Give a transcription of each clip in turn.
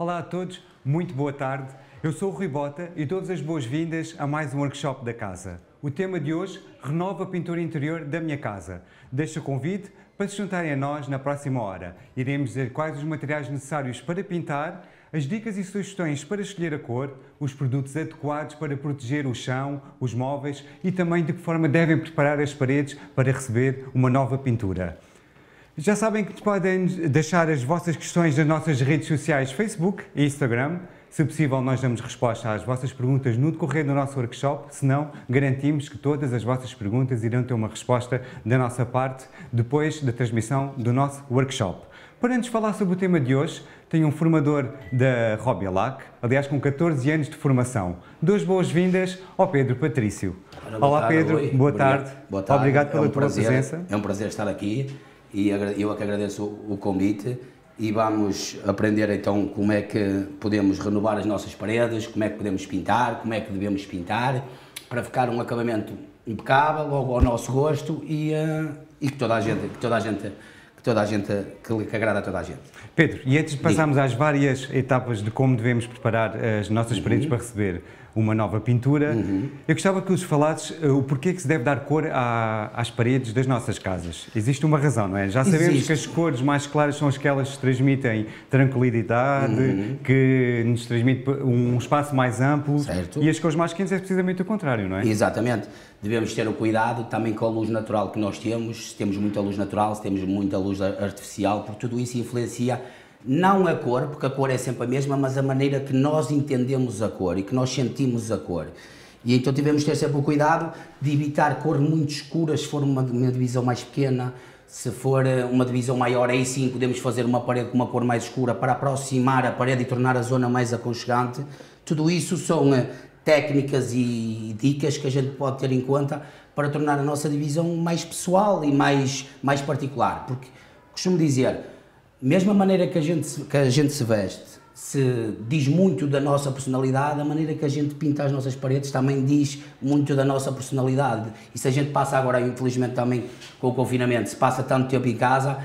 Olá a todos, muito boa tarde. Eu sou o Rui Bota e todas as boas-vindas a mais um workshop da casa. O tema de hoje, renova a pintura interior da minha casa. Deixo o convite para se juntarem a nós na próxima hora. Iremos dizer quais os materiais necessários para pintar, as dicas e sugestões para escolher a cor, os produtos adequados para proteger o chão, os móveis e também de que forma devem preparar as paredes para receber uma nova pintura. Já sabem que podem deixar as vossas questões nas nossas redes sociais Facebook e Instagram. Se possível, nós damos resposta às vossas perguntas no decorrer do nosso workshop, se não, garantimos que todas as vossas perguntas irão ter uma resposta da nossa parte depois da transmissão do nosso workshop. Para antes falar sobre o tema de hoje, tenho um formador da Robialac, aliás com 14 anos de formação. Duas boas-vindas ao Pedro Patrício. Olá tarde, Pedro, boa tarde. Boa tarde. Obrigado pela é um tua prazer, presença. É um prazer estar aqui e eu é que agradeço o convite e vamos aprender então como é que podemos renovar as nossas paredes, como é que podemos pintar, como é que devemos pintar para ficar um acabamento impecável, logo ao nosso gosto e, eh, e que toda a gente, que toda a gente, que toda a gente, que, que agrada a toda a gente. Pedro, e antes de passarmos às várias etapas de como devemos preparar as nossas paredes Uhum. para receber uma nova pintura, eu gostava que nos falasses uh, o porquê que se deve dar cor à- às paredes das nossas casas. Existe uma razão, não é? Já sabemos Existe. que as cores mais claras são aquelas que transmitem tranquilidade, Uhum. que nos transmite um espaço mais amplo, Certo. e as cores mais quentes é precisamente o contrário, não é? Exatamente. Devemos ter o cuidado também com a luz natural que nós temos, se temos muita luz natural, se temos muita luz ar- artificial, porque tudo isso influencia não a cor, porque a cor é sempre a mesma, mas a maneira que nós entendemos a cor e que nós sentimos a cor. E então devemos ter sempre o cuidado de evitar cores muito escuras se for uma, uma divisão mais pequena, se for eh, uma divisão maior, aí sim podemos fazer uma parede com uma cor mais escura para aproximar a parede e tornar a zona mais aconchegante. Tudo isso são eh, técnicas e dicas que a gente pode ter em conta para tornar a nossa divisão mais pessoal e mais, mais particular. Porque costumo dizer, mesmo a maneira que a gente, que a gente se veste se diz muito da nossa personalidade, a maneira que a gente pinta as nossas paredes também diz muito da nossa personalidade. E se a gente passa agora, infelizmente também com o confinamento, se passa tanto tempo em casa,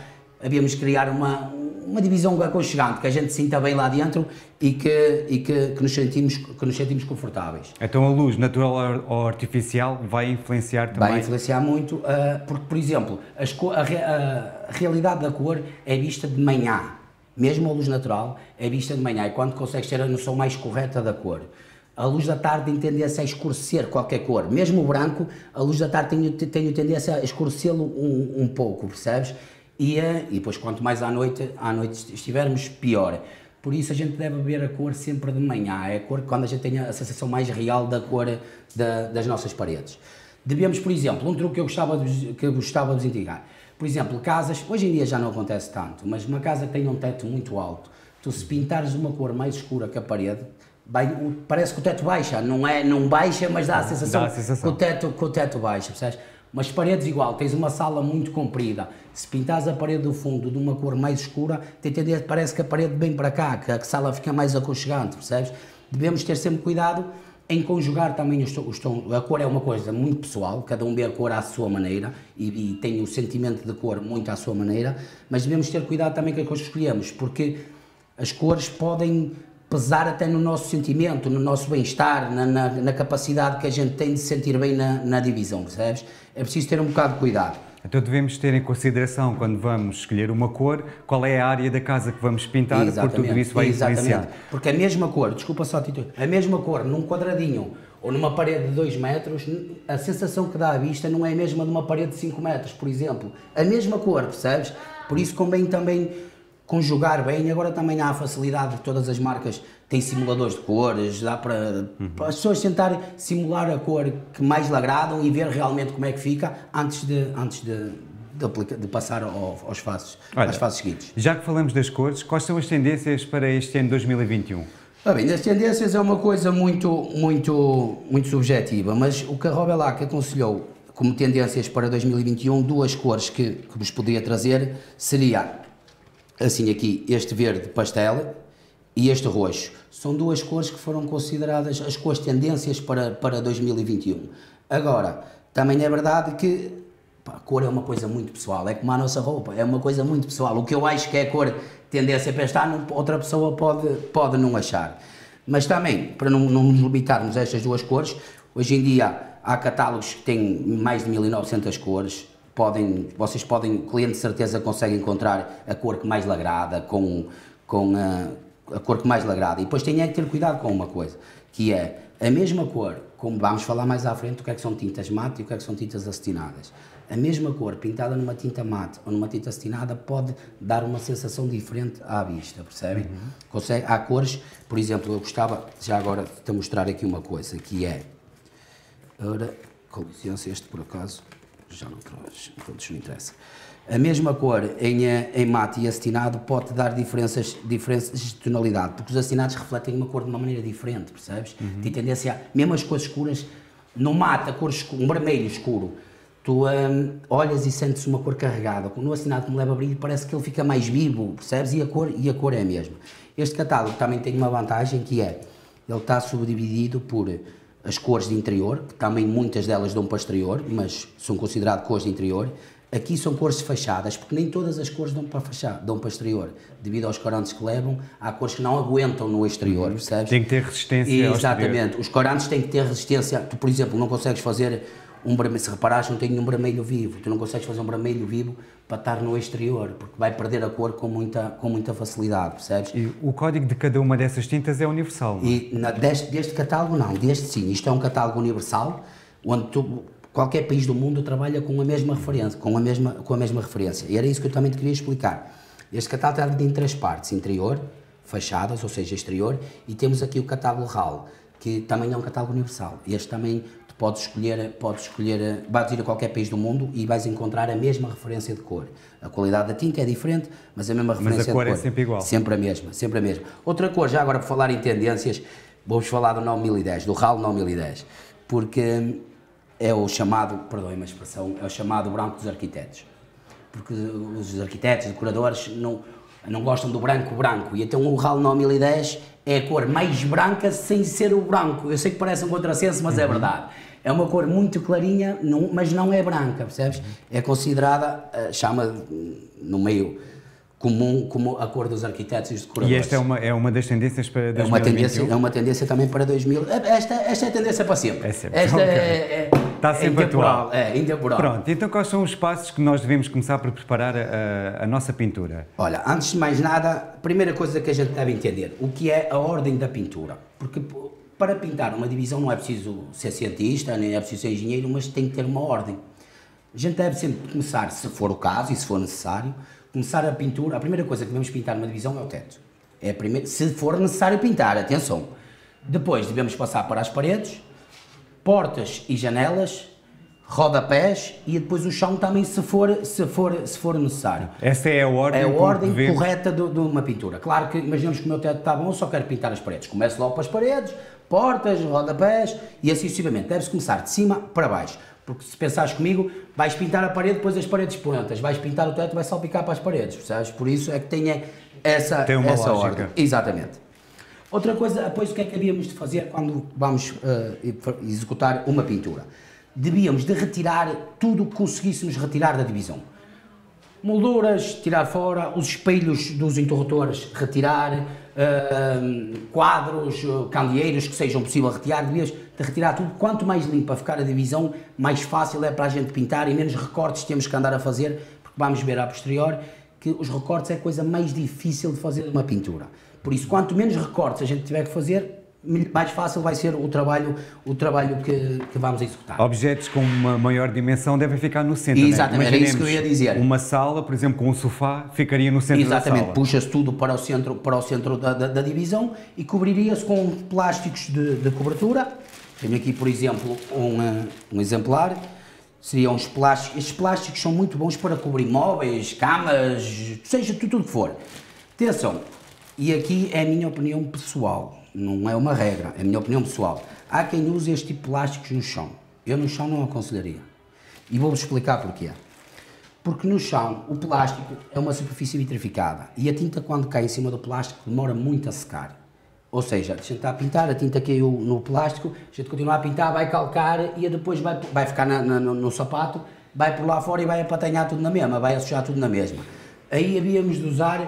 havíamos criar uma, uma divisão aconchegante, que a gente se sinta bem lá dentro e que, e que, que, nos, sentimos, que nos sentimos confortáveis. Então a luz natural ou artificial vai influenciar também. Vai influenciar muito, ah, porque, por exemplo, a, a realidade da cor é vista de manhã. Mesmo a luz natural é vista de manhã, e quando consegues ter a noção mais correta da cor. A luz da tarde tem tendência a escurecer qualquer cor. Mesmo o branco, a luz da tarde tem, tem tendência a escurecê-lo um, um pouco, percebes? E, depois, quanto mais à noite, à noite estivermos, pior. Por isso a gente deve ver a cor sempre de manhã, é a cor quando a gente tem a sensação mais real da cor da- das nossas paredes. Devemos, por exemplo, um truque que eu gostava de, que eu gostava de indicar. Por exemplo, casas, hoje em dia já não acontece tanto, mas uma casa que tenha um teto muito alto, tu se pintares uma cor mais escura que a parede, vai- parece que o teto baixa, não é, não baixa, mas dá a sensação, Dá a sensação. que o teto, que o teto baixa, percebes? Mas paredes igual, tens uma sala muito comprida, se pintares a parede do fundo de uma cor mais escura, tem tendência, parece que a parede vem para cá, que a sala fica mais aconchegante, percebes? Devemos ter sempre cuidado em conjugar também os, to- os tons. A cor é uma coisa muito pessoal, cada um vê a cor à sua maneira e, e tem o sentimento de cor muito à sua maneira, mas devemos ter cuidado também com a cor que escolhemos, porque as cores podem pesar até no nosso sentimento, no nosso bem-estar, na, na- na capacidade que a gente tem de se sentir bem na, na divisão, percebes? É preciso ter um bocado de cuidado. Então devemos ter em consideração quando vamos escolher uma cor, qual é a área da casa que vamos pintar, porque tudo isso vai exatamente. influenciar. Porque a mesma cor, desculpa só, Tito, a mesma cor num quadradinho ou numa parede de 2 metros, a sensação que dá à vista não é a mesma de uma parede de 5 metros, por exemplo. A mesma cor, percebes? Por isso convém também conjugar bem. Agora também há a facilidade de todas as marcas têm simuladores de cores, dá para, para as pessoas tentarem simular a cor que mais lhe agradam e ver realmente como é que fica antes de, antes de, de, aplica- de passar ao- aos faces, Olha, às fases seguintes. Já que falamos das cores, quais são as tendências para este ano 2021? Ah, bem, das tendências é uma coisa muito, muito, muito subjetiva, mas o que a Robelac aconselhou como tendências para 2021, duas cores que, que vos poderia trazer seria assim aqui, este verde pastel e este roxo. São duas cores que foram consideradas as cores tendências para, para 2021. Agora, também é verdade que pá, a cor é uma coisa muito pessoal, é como a nossa roupa, é uma coisa muito pessoal. O que eu acho que é a cor tendência para este ano, outra pessoa pode, pode não achar. Mas também, para não, não nos limitarmos a estas duas cores, hoje em dia há catálogos que têm mais de 1900 cores, podem, vocês podem, cliente de certeza consegue encontrar a cor que mais lhe agrada, com, com a, a cor que mais lhe agrada. E depois tem é que ter cuidado com uma coisa, que é a mesma cor, como vamos falar mais à frente, o que é que são tintas mate e o que é que são tintas acetinadas. A mesma cor pintada numa tinta mate ou numa tinta acetinada pode dar uma sensação diferente à vista, percebem? Uhum. Consegue, há cores, por exemplo, eu gostava já agora de te mostrar aqui uma coisa, que é, ora, com licença, este por acaso, já não traz, todos não interessa. A mesma cor em, eh, em mate e acetinado pode dar diferenças, diferenças de tonalidade, porque os acetinados refletem uma cor de uma maneira diferente, percebes? Uhum. Tem tendência, a, mesmo as cores escuras, no mate, a cor um vermelho escuro, tu um, olhas e sentes uma cor carregada. No acetinado, como leva brilho, parece que ele fica mais vivo, percebes? E a cor, e a cor é a mesma. Este catálogo também tem uma vantagem que é, ele está subdividido por as cores de interior, que também muitas delas dão para exterior, mas são consideradas cores de interior. Aqui são cores fechadas, porque nem todas as cores dão para fechar, dão para exterior. Devido aos corantes que levam, há cores que não aguentam no exterior, uhum. percebes? Tem que ter resistência e, Exatamente. Os corantes têm que ter resistência. Tu, por exemplo, não consegues fazer um vermelho, se reparares, não tem um vermelho vivo. Tu não consegues fazer um vermelho vivo para estar no exterior, porque vai perder a cor com muita, com muita facilidade, percebes? E o código de cada uma dessas tintas é universal, não é? E na, deste, deste catálogo não, deste sim. Isto é um catálogo universal, onde tu, qualquer país do mundo trabalha com a mesma referência, com a mesma, com a mesma referência. E era isso que eu também te queria explicar. Este catálogo está dividido em três partes, interior, fachadas, ou seja, exterior, e temos aqui o catálogo RAL, que também é um catálogo universal. Este também podes escolher, podes escolher, vais ir a qualquer país do mundo e vais encontrar a mesma referência de cor. A qualidade da tinta é diferente, mas a mesma referência mas a cor de cor. é sempre igual. Sempre a mesma, sempre a mesma. Outra cor, já agora por falar em tendências, vamos falar do 9010, do RAL 9010, porque é o chamado, perdoem a expressão, é o chamado branco dos arquitetos. Porque os arquitetos, decoradores, não, não gostam do branco branco, e então o RAL 9010 é a cor mais branca sem ser o branco. Eu sei que parece um contrassenso, mas é uhum. é verdade. É uma cor muito clarinha, não, mas não é branca, percebes? É considerada, uh, chama no meio comum como a cor dos arquitetos e dos decoradores. E esta é uma, é uma das tendências para 2021? É uma tendência, é uma tendência também para 2000. Esta, esta é a tendência para sempre. É sempre. Esta okay. é, é, Está sempre é atual. É, intemporal. Pronto, então quais são os passos que nós devemos começar para preparar a, a, nossa pintura? Olha, antes de mais nada, a primeira coisa que a gente deve entender, o que é a ordem da pintura. Porque para pintar uma divisão não é preciso ser cientista, nem é preciso ser engenheiro, mas tem que ter uma ordem. A gente deve sempre começar, se for o caso e se for necessário, começar a pintura. A primeira coisa que devemos pintar numa divisão é o teto. É a primeira, se for necessário pintar, atenção. Depois devemos passar para as paredes, portas e janelas, rodapés e depois o chão também se for, se for, se for necessário. Essa é a ordem, é a ordem correta de, de, uma pintura. Claro que imaginemos que o meu teto está bom, eu só quero pintar as paredes. Começo logo para as paredes, portas, rodapés e assim sucessivamente. Deve-se começar de cima para baixo. Porque se pensares comigo, vais pintar a parede, depois as paredes prontas, vais pintar o teto, vai salpicar para as paredes, percebes? Por isso é que tenha essa, Tem essa lógica. ordem. Exatamente. Outra coisa, depois o que é que havíamos de fazer quando vamos uh, executar uma pintura? Devíamos de retirar tudo o que conseguíssemos retirar da divisão. Molduras, tirar fora, os espelhos dos interruptores, retirar, uh, quadros, candeeiros que sejam possível retirar, devias de retirar tudo. Quanto mais limpa ficar a divisão, mais fácil é para a gente pintar e menos recortes temos que andar a fazer, porque vamos ver a posterior que os recortes é a coisa mais difícil de fazer numa pintura. Por isso, quanto menos recortes a gente tiver que fazer, mais fácil vai ser o trabalho, o trabalho que, que vamos executar. Objetos com uma maior dimensão devem ficar no centro. Né? Exatamente, né? era isso que eu ia dizer. Uma sala, por exemplo, com um sofá, ficaria no centro Exatamente, da sala. Exatamente, puxas tudo para o centro, para o centro da, da, da divisão e cobriria-se com plásticos de, de, cobertura. Tenho aqui, por exemplo, um, um exemplar. Seriam os plásticos. Estes plásticos são muito bons para cobrir móveis, camas, seja tudo o que for. Atenção, e aqui é a minha opinião pessoal não é uma regra, é a minha opinião pessoal. Há quem use este tipo de plásticos no chão. Eu no chão não aconselharia. E vou-vos explicar porquê. Porque no chão o plástico é uma superfície vitrificada e a tinta quando cai em cima do plástico demora muito a secar. Ou seja, a gente está a pintar, a tinta caiu no plástico, a gente continua a pintar, vai calcar e depois vai, vai ficar na, na, no, no, sapato, vai por lá fora e vai apatanhar tudo na mesma, vai assujar tudo na mesma. Aí havíamos de usar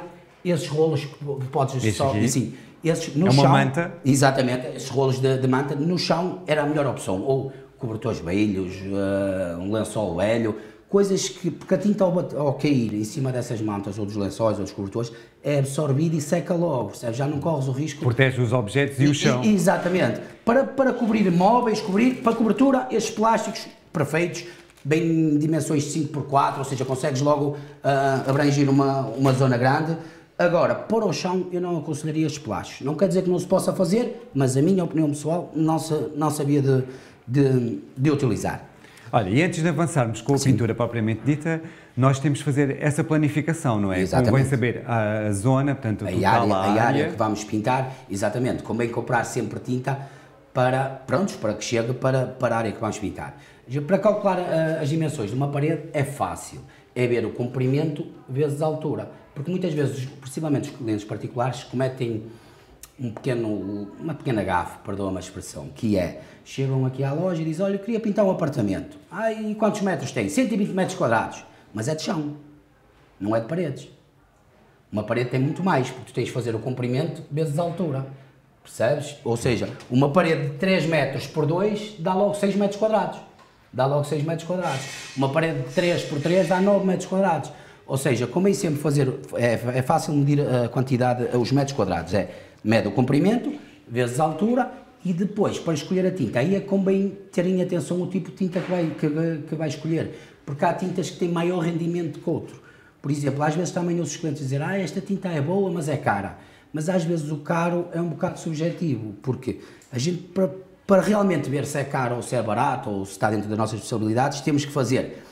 esses rolos que podes Este só. Assim, esses no É uma chão, manta? Exatamente, esses rolos de, de manta no chão era a melhor opção. Ou cobertores velhos, eh, um lençol velho, coisas que, porque a tinta ao, ao cair em cima dessas mantas, ou dos lençóis, ou dos cobertores, é absorvida e seca logo, percebes? Já não corres o risco Protege os objetos e o chão. e- exatamente. Para, para cobrir móveis, cobrir, para cobertura, estes plásticos perfeitos, bem em dimensões de 5x4, ou seja, consegues logo ah, abranger uma, uma zona grande. Agora, para o chão, eu não aconselharia plásticos. Não quer dizer que não se possa fazer, mas a minha opinião pessoal não, se, não sabia de, de, de utilizar. Olha, e antes de avançarmos com a pintura propriamente dita, nós temos que fazer essa planificação, não é? Exatamente. Convém saber a, zona, portanto, o a total, área, a a área área. que vamos pintar, exatamente, convém comprar sempre tinta para, prontos, para que chegue para, para a área que vamos pintar. Para calcular ah, as dimensões de uma parede é fácil, é ver o comprimento vezes a altura, porque muitas vezes, principalmente os clientes particulares, cometem um pequeno, uma pequena gafe, perdoa-me a expressão, que é, chegam aqui à loja e dizem, olha, eu queria pintar um apartamento. Ah, e quantos metros tem? 120 metros quadrados. Mas é de chão, não é de paredes. Uma parede tem muito mais, porque tu tens de fazer o comprimento vezes a altura. Percebes? Ou seja, uma parede de 3 metros por 2 dá logo 6 metros quadrados. Dá logo 6 metros quadrados. Uma parede de 3 por 3 dá 9 metros quadrados. Ou seja, como é sempre fazer, é, é fácil medir a quantidade, os metros quadrados. É, mede o comprimento, vezes a altura e depois, para escolher a tinta, aí é convém terem atenção ao tipo de tinta que vai, que, que vai escolher. Porque há tintas que têm maior rendimento que outro. Por exemplo, às vezes também os clientes dizem, ah, esta tinta é boa, mas é cara. Mas às vezes o caro é um bocado subjetivo, porque a gente, para, para realmente ver se é caro ou se é barato, ou se está dentro das nossas possibilidades, temos que fazer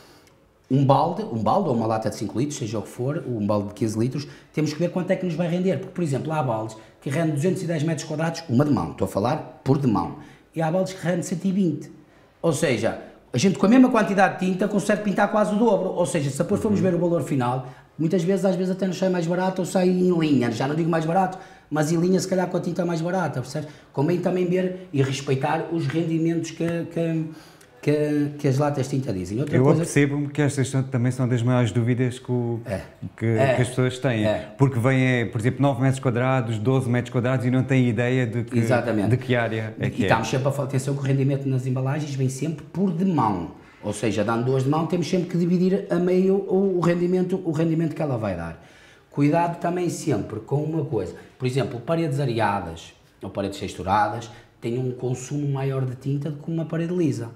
um balde, um balde ou uma lata de 5 litros, seja o que for, um balde de 15 litros, temos que ver quanto é que nos vai render. Porque, por exemplo, há baldes que rendem 210 metros quadrados, uma de mão, estou a falar por de mão, e há baldes que rendem 120. Ou seja, a gente com a mesma quantidade de tinta consegue pintar quase o dobro. Ou seja, se depois formos ver o valor final, muitas vezes, às vezes até nos sai mais barato ou sai em linha. Já não digo mais barato, mas em linha se calhar com a tinta mais barata, percebes? Convém também ver e respeitar os rendimentos que, que, que, que as latas de tinta dizem. Outra Eu coisa, percebo que estas são- também são das maiores dúvidas que, o- que- É. que as pessoas têm. É. Porque vêm, é, por exemplo, 9 metros quadrados, 12 metros quadrados e não têm ideia de que, Exatamente. de que área é e que é. estamos sempre a falar, atenção que o rendimento nas embalagens vem sempre por de mão. Ou seja, dando duas de mão, temos sempre que dividir a meio o rendimento, o rendimento que ela vai dar. Cuidado também sempre com uma coisa. Por exemplo, paredes areadas ou paredes texturadas têm um consumo maior de tinta do que uma parede lisa.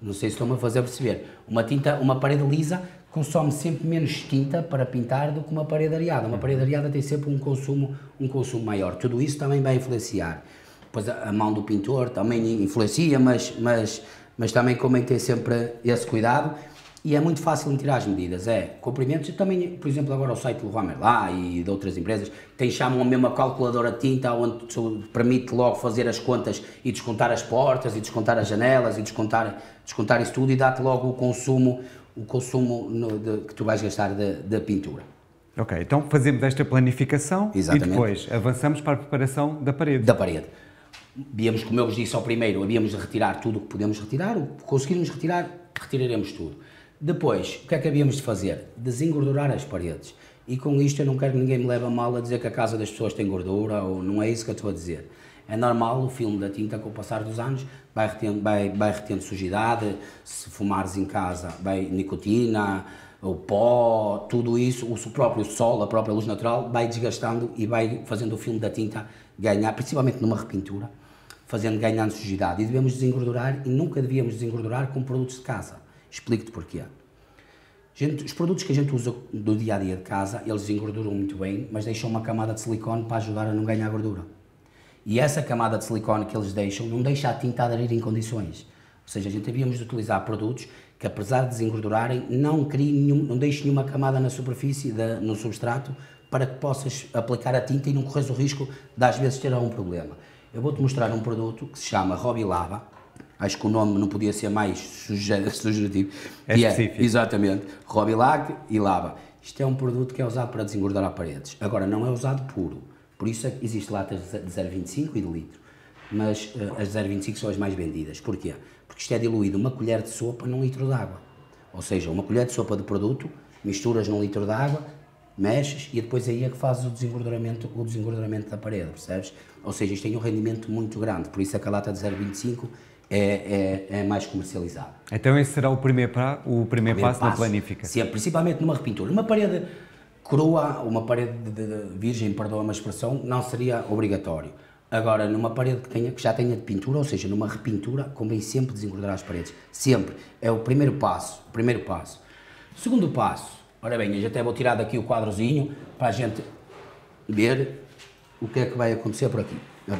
Não sei se estão-me a fazer perceber. Uma, tinta, uma parede lisa consome sempre menos tinta para pintar do que uma parede areada. Uma parede areada tem sempre um consumo, um consumo maior. Tudo isso também vai influenciar. Depois a, a mão do pintor também influencia, mas, mas, mas também convém ter sempre esse cuidado. E é muito fácil tirar as medidas. É comprimentos. E também, por exemplo, agora o site do Leroy Merlin e de outras empresas tem chamam a mesma calculadora tinta onde te permite logo fazer as contas e descontar as portas e descontar as janelas e descontar, descontar isso tudo e dá-te logo o consumo, o consumo no- de- que tu vais gastar da- da pintura. Ok, então fazemos esta planificação Exatamente. e depois avançamos para a preparação da parede. da parede. Víamos, como eu vos disse ao primeiro, havíamos de retirar tudo o que podemos retirar, o que conseguirmos retirar, retiraremos tudo. Depois, o que é que havíamos de fazer? Desengordurar as paredes. E com isto eu não quero que ninguém me leve a mal a dizer que a casa das pessoas tem gordura, ou não é isso que eu estou a dizer. É normal, o filme da tinta, com o passar dos anos, vai retendo, vai, vai retendo sujidade, se fumares em casa, vai nicotina, o pó, tudo isso, o próprio sol, a própria luz natural, vai desgastando e vai fazendo o filme da tinta ganhar, principalmente numa repintura, fazendo ganhando sujidade. E devemos desengordurar e nunca devíamos desengordurar com produtos de casa. Explico-te porquê. Gente, os produtos que a gente usa do dia a dia de casa, eles engorduram muito bem, mas deixam uma camada de silicone para ajudar a não ganhar gordura. E essa camada de silicone que eles deixam não deixa a tinta aderir em condições. Ou seja, a gente havíamos de utilizar produtos que, apesar de desengordurarem, não, criem nenhum, não deixem nenhuma camada na superfície, da, no substrato, para que possas aplicar a tinta e não corres o risco de às vezes ter algum problema. Eu vou-te mostrar um produto que se chama Robi Lava. Acho que o nome não podia ser mais suge- sugeritivo. É que específico. Exatamente. Robilac e lava. Isto é um produto que é usado para desengordurar paredes. Agora, não é usado puro. Por isso é que existe latas de 0,25 e de litro. Mas eh, as de 0,25 são as mais vendidas. Porquê? Porque isto é diluído uma colher de sopa num litro de água. Ou seja, uma colher de sopa de produto, misturas num litro de água, mexes e depois aí é que fazes o desengorduramento, o desengorduramento da parede, percebes? Ou seja, isto tem um rendimento muito grande, por isso é a lata de 0,25 é, é, é, mais comercializada. Então esse será o primeiro, pra, o primeiro, primeiro passo, passo, na planifica? Sim, principalmente numa repintura. Uma parede crua, uma parede de, de, virgem, perdoa uma expressão, não seria obrigatório. Agora, numa parede que, tenha, que já tenha de pintura, ou seja, numa repintura, convém sempre desengordar as paredes. Sempre. É o primeiro passo. O primeiro passo. Segundo passo. Ora bem, eu até vou tirar daqui o quadrozinho para a gente ver o que é que vai acontecer por aqui.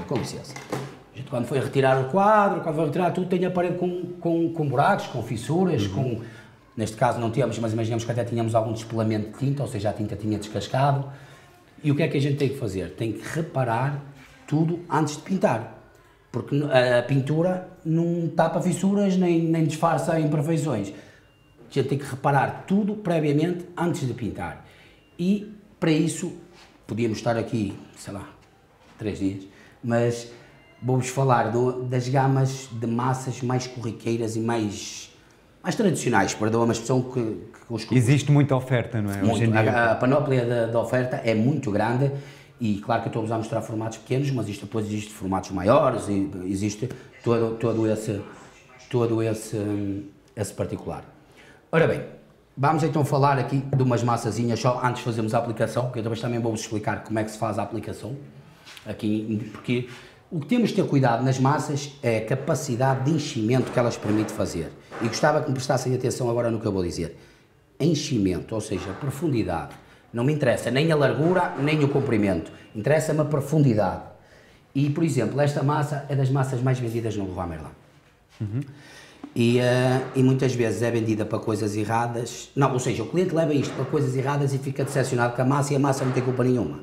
Com licença. A gente, quando foi retirar o quadro, quando foi retirar tudo, tem a parede com, com, com buracos, com fissuras, uhum. com... Neste caso não tínhamos, mas imaginamos que até tínhamos algum despelamento de tinta, ou seja, a tinta tinha descascado. E o que é que a gente tem que fazer? Tem que reparar tudo antes de pintar. Porque a pintura não tapa fissuras nem, nem disfarça imperfeições. A gente tem que reparar tudo previamente antes de pintar. E para isso, podíamos estar aqui, sei lá, três dias, mas vou-vos falar do, das gamas de massas mais corriqueiras e mais, mais tradicionais, perdoa uma expressão que, que os Existe muita oferta, não é? Muito, a, a panóplia da, da oferta é muito grande e claro que eu estou a mostrar formatos pequenos, mas isto depois existe formatos maiores e existe todo, todo, esse, todo esse, esse particular. Ora bem, vamos então falar aqui de umas massazinhas só antes de fazermos a aplicação, porque eu depois também vou-vos explicar como é que se faz a aplicação. Aqui, porque o que temos de ter cuidado nas massas é a capacidade de enchimento que elas permitem fazer. E gostava que me prestassem atenção agora no que eu vou dizer. Enchimento, ou seja, profundidade não me interessa nem a largura, nem o comprimento. Interessa-me a profundidade. E, por exemplo, esta massa é das massas mais vendidas no Leroy Merlin. Uhum. E, uh, e, muitas vezes é vendida para coisas erradas. Não, ou seja, o cliente leva isto para coisas erradas e fica decepcionado com a massa e a massa não tem culpa nenhuma.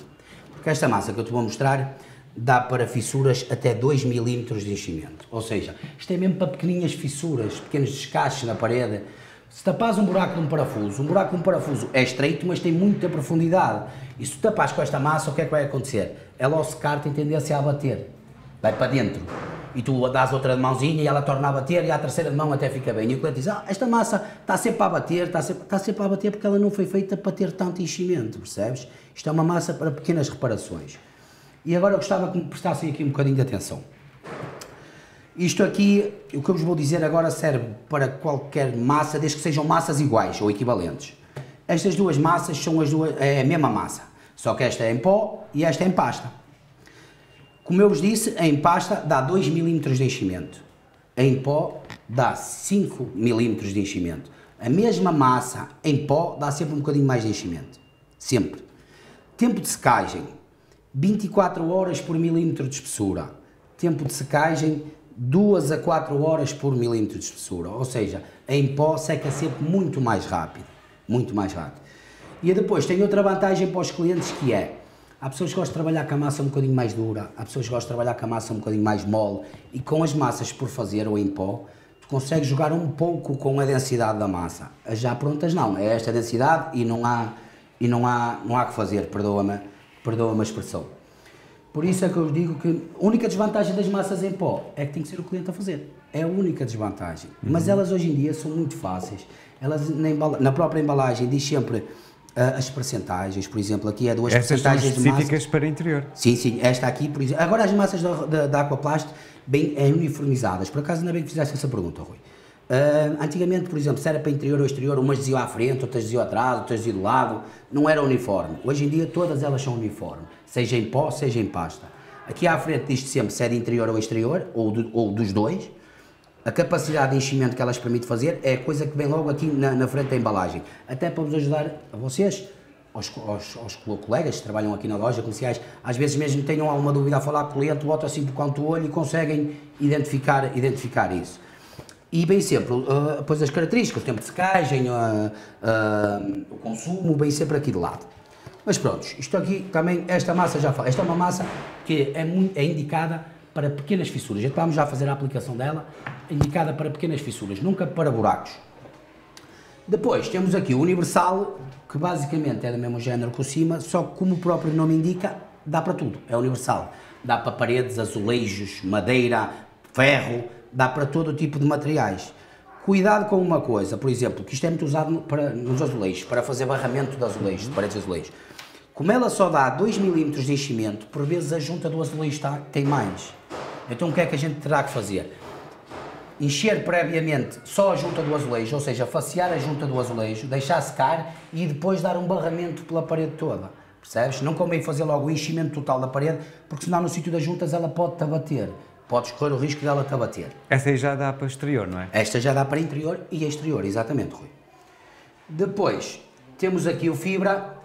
Porque esta massa que eu te vou mostrar dá para fissuras até 2 milímetros de enchimento. Ou seja, isto é mesmo para pequeninhas fissuras, pequenos descastes na parede se tapas um buraco de um parafuso, um buraco de um parafuso é estreito, mas tem muita profundidade. E se tapas com esta massa, o que é que vai acontecer? Ela ao secar tem tendência a bater, vai para dentro. E tu dás outra mãozinha e ela torna a bater e a terceira mão até fica bem. E o cliente diz, ah, esta massa está sempre a bater, está sempre, está sempre a bater porque ela não foi feita para ter tanto enchimento, percebes? Isto é uma massa para pequenas reparações. E agora eu gostava que me prestassem aqui um bocadinho de atenção. Isto aqui, o que eu vos vou dizer agora serve para qualquer massa, desde que sejam massas iguais ou equivalentes. Estas duas massas são as duas, é a mesma massa, só que esta é em pó e esta é em pasta. Como eu vos disse, em pasta dá 2 mm de enchimento, em pó dá 5 mm de enchimento. A mesma massa em pó dá sempre um bocadinho mais de enchimento, sempre. Tempo de secagem, 24 horas por milímetro de espessura. Tempo de secagem, 2 a 4 horas por milímetro de espessura, ou seja, em pó seca sempre muito mais rápido, muito mais rápido. E depois tem outra vantagem para os clientes que é, há pessoas que gostam de trabalhar com a massa um bocadinho mais dura, há pessoas que gostam de trabalhar com a massa um bocadinho mais mole, e com as massas por fazer ou em pó, tu consegues jogar um pouco com a densidade da massa. As já prontas não, é esta densidade e não há, e não há, não há que fazer, perdoa-me perdoa a expressão. Por isso é que eu digo que a única desvantagem das massas em pó é que tem que ser o cliente a fazer. É a única desvantagem. Uhum. Mas elas hoje em dia são muito fáceis. Elas na, na própria embalagem diz sempre as percentagens, por exemplo, aqui é duas Estas percentagens são específicas de para interior. Sim, sim, esta aqui, por exemplo. Agora as massas da, da, da Aquaplast bem é uniformizadas. Por acaso ainda bem que fizeste essa pergunta, Rui. Uh, antigamente, por exemplo, se era para interior ou exterior, umas diziam à frente, outras diziam atrás, outras diziam do lado, não era uniforme. Hoje em dia todas elas são uniformes, seja em pó, seja em pasta. Aqui à frente diz sempre se é de interior ou exterior, ou, do, ou dos dois. A capacidade de enchimento que elas permitem fazer é coisa que vem logo aqui na, na frente da embalagem. Até para vos ajudar a vocês, aos, aos, aos, colegas que trabalham aqui na loja, comerciais, às vezes mesmo tenham alguma dúvida a falar com o cliente, botam assim por quanto o olho e conseguem identificar, identificar isso. E bem sempre, uh, pois as características, o tempo de secagem, uh, uh, o consumo, bem sempre aqui de lado. Mas pronto, isto aqui também, esta massa já fala, esta é uma massa que é, muito, é indicada para pequenas fissuras. Já estamos já a fazer a aplicação dela, indicada para pequenas fissuras, nunca para buracos. Depois temos aqui o universal, que basicamente é do mesmo género que o cima, só que como o próprio nome indica, dá para tudo, é universal. Dá para paredes, azulejos, madeira, ferro, dá para todo tipo de materiais. Cuidado com uma coisa, por exemplo, que isto é muito usado para, nos azulejos, para fazer barramento de azulejos, de paredes de azulejos. Como ela só dá 2 milímetros de enchimento, por vezes a junta do azulejo está, tem mais. Então o que é que a gente terá que fazer? Encher previamente só a junta do azulejo, ou seja, facear a junta do azulejo, deixar secar e depois dar um barramento pela parede toda. Percebes? Não convém fazer logo o enchimento total da parede, porque senão no sítio das juntas ela pode-te abater podes correr o risco dela te abater. Essa aí já dá para exterior, não é? Esta já dá para interior e exterior, exatamente, Rui. Depois, temos aqui o fibra,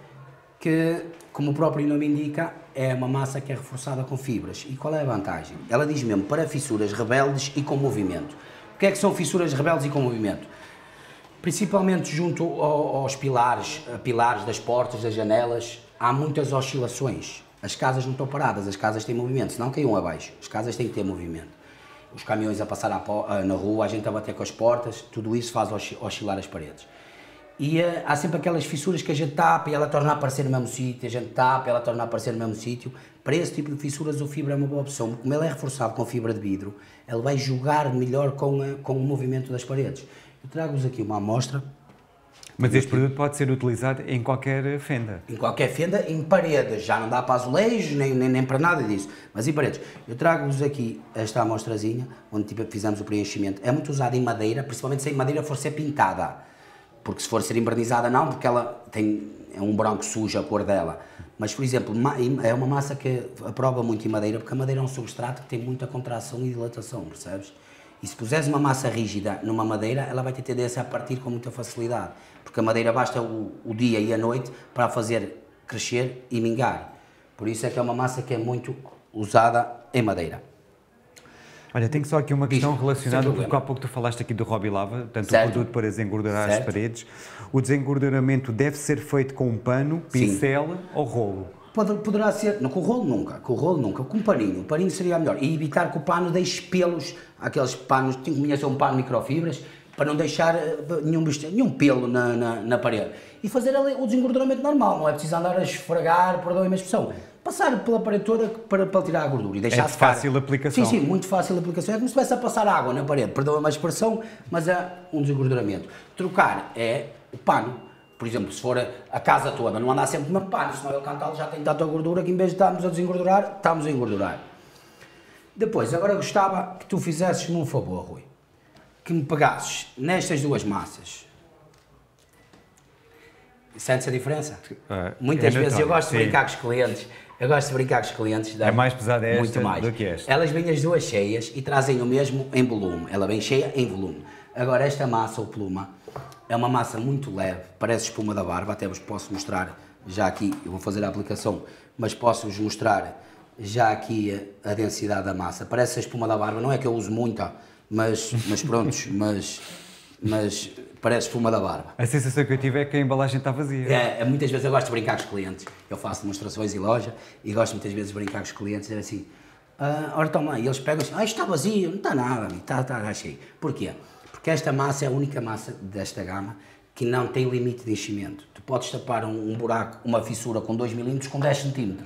que, como o próprio nome indica, é uma massa que é reforçada com fibras. E qual é a vantagem? Ela diz mesmo para fissuras rebeldes e com movimento. O que é que são fissuras rebeldes e com movimento? Principalmente junto aos pilares, pilares das portas, das janelas, há muitas oscilações. As casas não estão paradas, as casas têm movimento, senão caiam abaixo. As casas têm que ter movimento. Os caminhões a passar na rua, a gente a bater com as portas, tudo isso faz oscilar as paredes. E uh, há sempre aquelas fissuras que a gente tapa e ela torna a aparecer no mesmo sítio, a gente tapa e ela torna a aparecer no mesmo sítio. Para esse tipo de fissuras o fibra é uma boa opção, como ele é reforçado com fibra de vidro, ele vai jogar melhor com, a, com o movimento das paredes. Eu trago-vos aqui uma amostra mas este produto pode ser utilizado em qualquer fenda? Em qualquer fenda, em paredes. Já não dá para azulejos, nem, nem, nem para nada disso. Mas em paredes. Eu trago-vos aqui esta amostrazinha, onde tipo, fizemos o preenchimento. É muito usada em madeira, principalmente se a madeira for ser pintada. Porque se for ser invernizada, não, porque ela tem é um branco sujo a cor dela. Mas, por exemplo, é uma massa que aprova muito em madeira, porque a madeira é um substrato que tem muita contração e dilatação, percebes? E se puseres uma massa rígida numa madeira, ela vai ter tendência a partir com muita facilidade, porque a madeira basta o, o dia e a noite para fazer crescer e mingar. Por isso é que é uma massa que é muito usada em madeira. Olha, tenho só aqui uma questão relacionada, porque há pouco tu falaste aqui do Robbie Lava, tanto certo. o produto para desengordurar certo. as paredes. O desengorduramento deve ser feito com um pano, pincel Sim. ou rolo? Pode, poderá ser, não com o rolo nunca, com o rolo nunca, com um paninho, o paninho seria melhor. E evitar que o pano deixe pelos, aqueles panos, tinha que conhecer um pano microfibras, para não deixar eh, nenhum, nenhum pelo na, na, na, parede. E fazer ali o desengorduramento normal, não é preciso andar a esfregar, perdoem a expressão. Passar pela parede toda para, para tirar a gordura e deixar é fácil aplicação. Sim, sim, muito fácil aplicação. É como se estivesse a passar água na parede, perdoem a expressão, mas é um desengorduramento. Trocar é o pano por exemplo, se for a, casa toda, não andar sempre uma pano, senão ele cantá já tem tanta gordura que em vez de estarmos a desengordurar, estamos a engordurar. Depois, agora gostava que tu fizesses-me um favor, Rui. Que me pegasses nestas duas massas. Sentes a diferença? Uh, Muitas é vezes eu gosto sim. de brincar com os clientes. Eu gosto de brincar com os clientes. É mais pesada esta muito mais. do que esta. Elas vêm as duas cheias e trazem o mesmo em volume. Ela vem cheia em volume. Agora, esta massa ou pluma é uma massa muito leve, parece espuma da barba, até vos posso mostrar já aqui, eu vou fazer a aplicação, mas posso-vos mostrar já aqui a, densidade da massa. Parece a espuma da barba, não é que eu uso muita, mas, mas prontos, mas, mas parece espuma da barba. A sensação que eu tive é que a embalagem está vazia. É, é, muitas vezes eu gosto de brincar com os clientes, eu faço demonstrações em loja e gosto muitas vezes de brincar com os clientes e dizer assim, ah, ora toma, e eles pegam assim, ah, está vazio, não está nada, está, está cheio. Porquê? Porque esta massa é a única massa desta gama que não tem limite de enchimento. Tu podes tapar um, um buraco, uma fissura com 2 mm com 10 cm.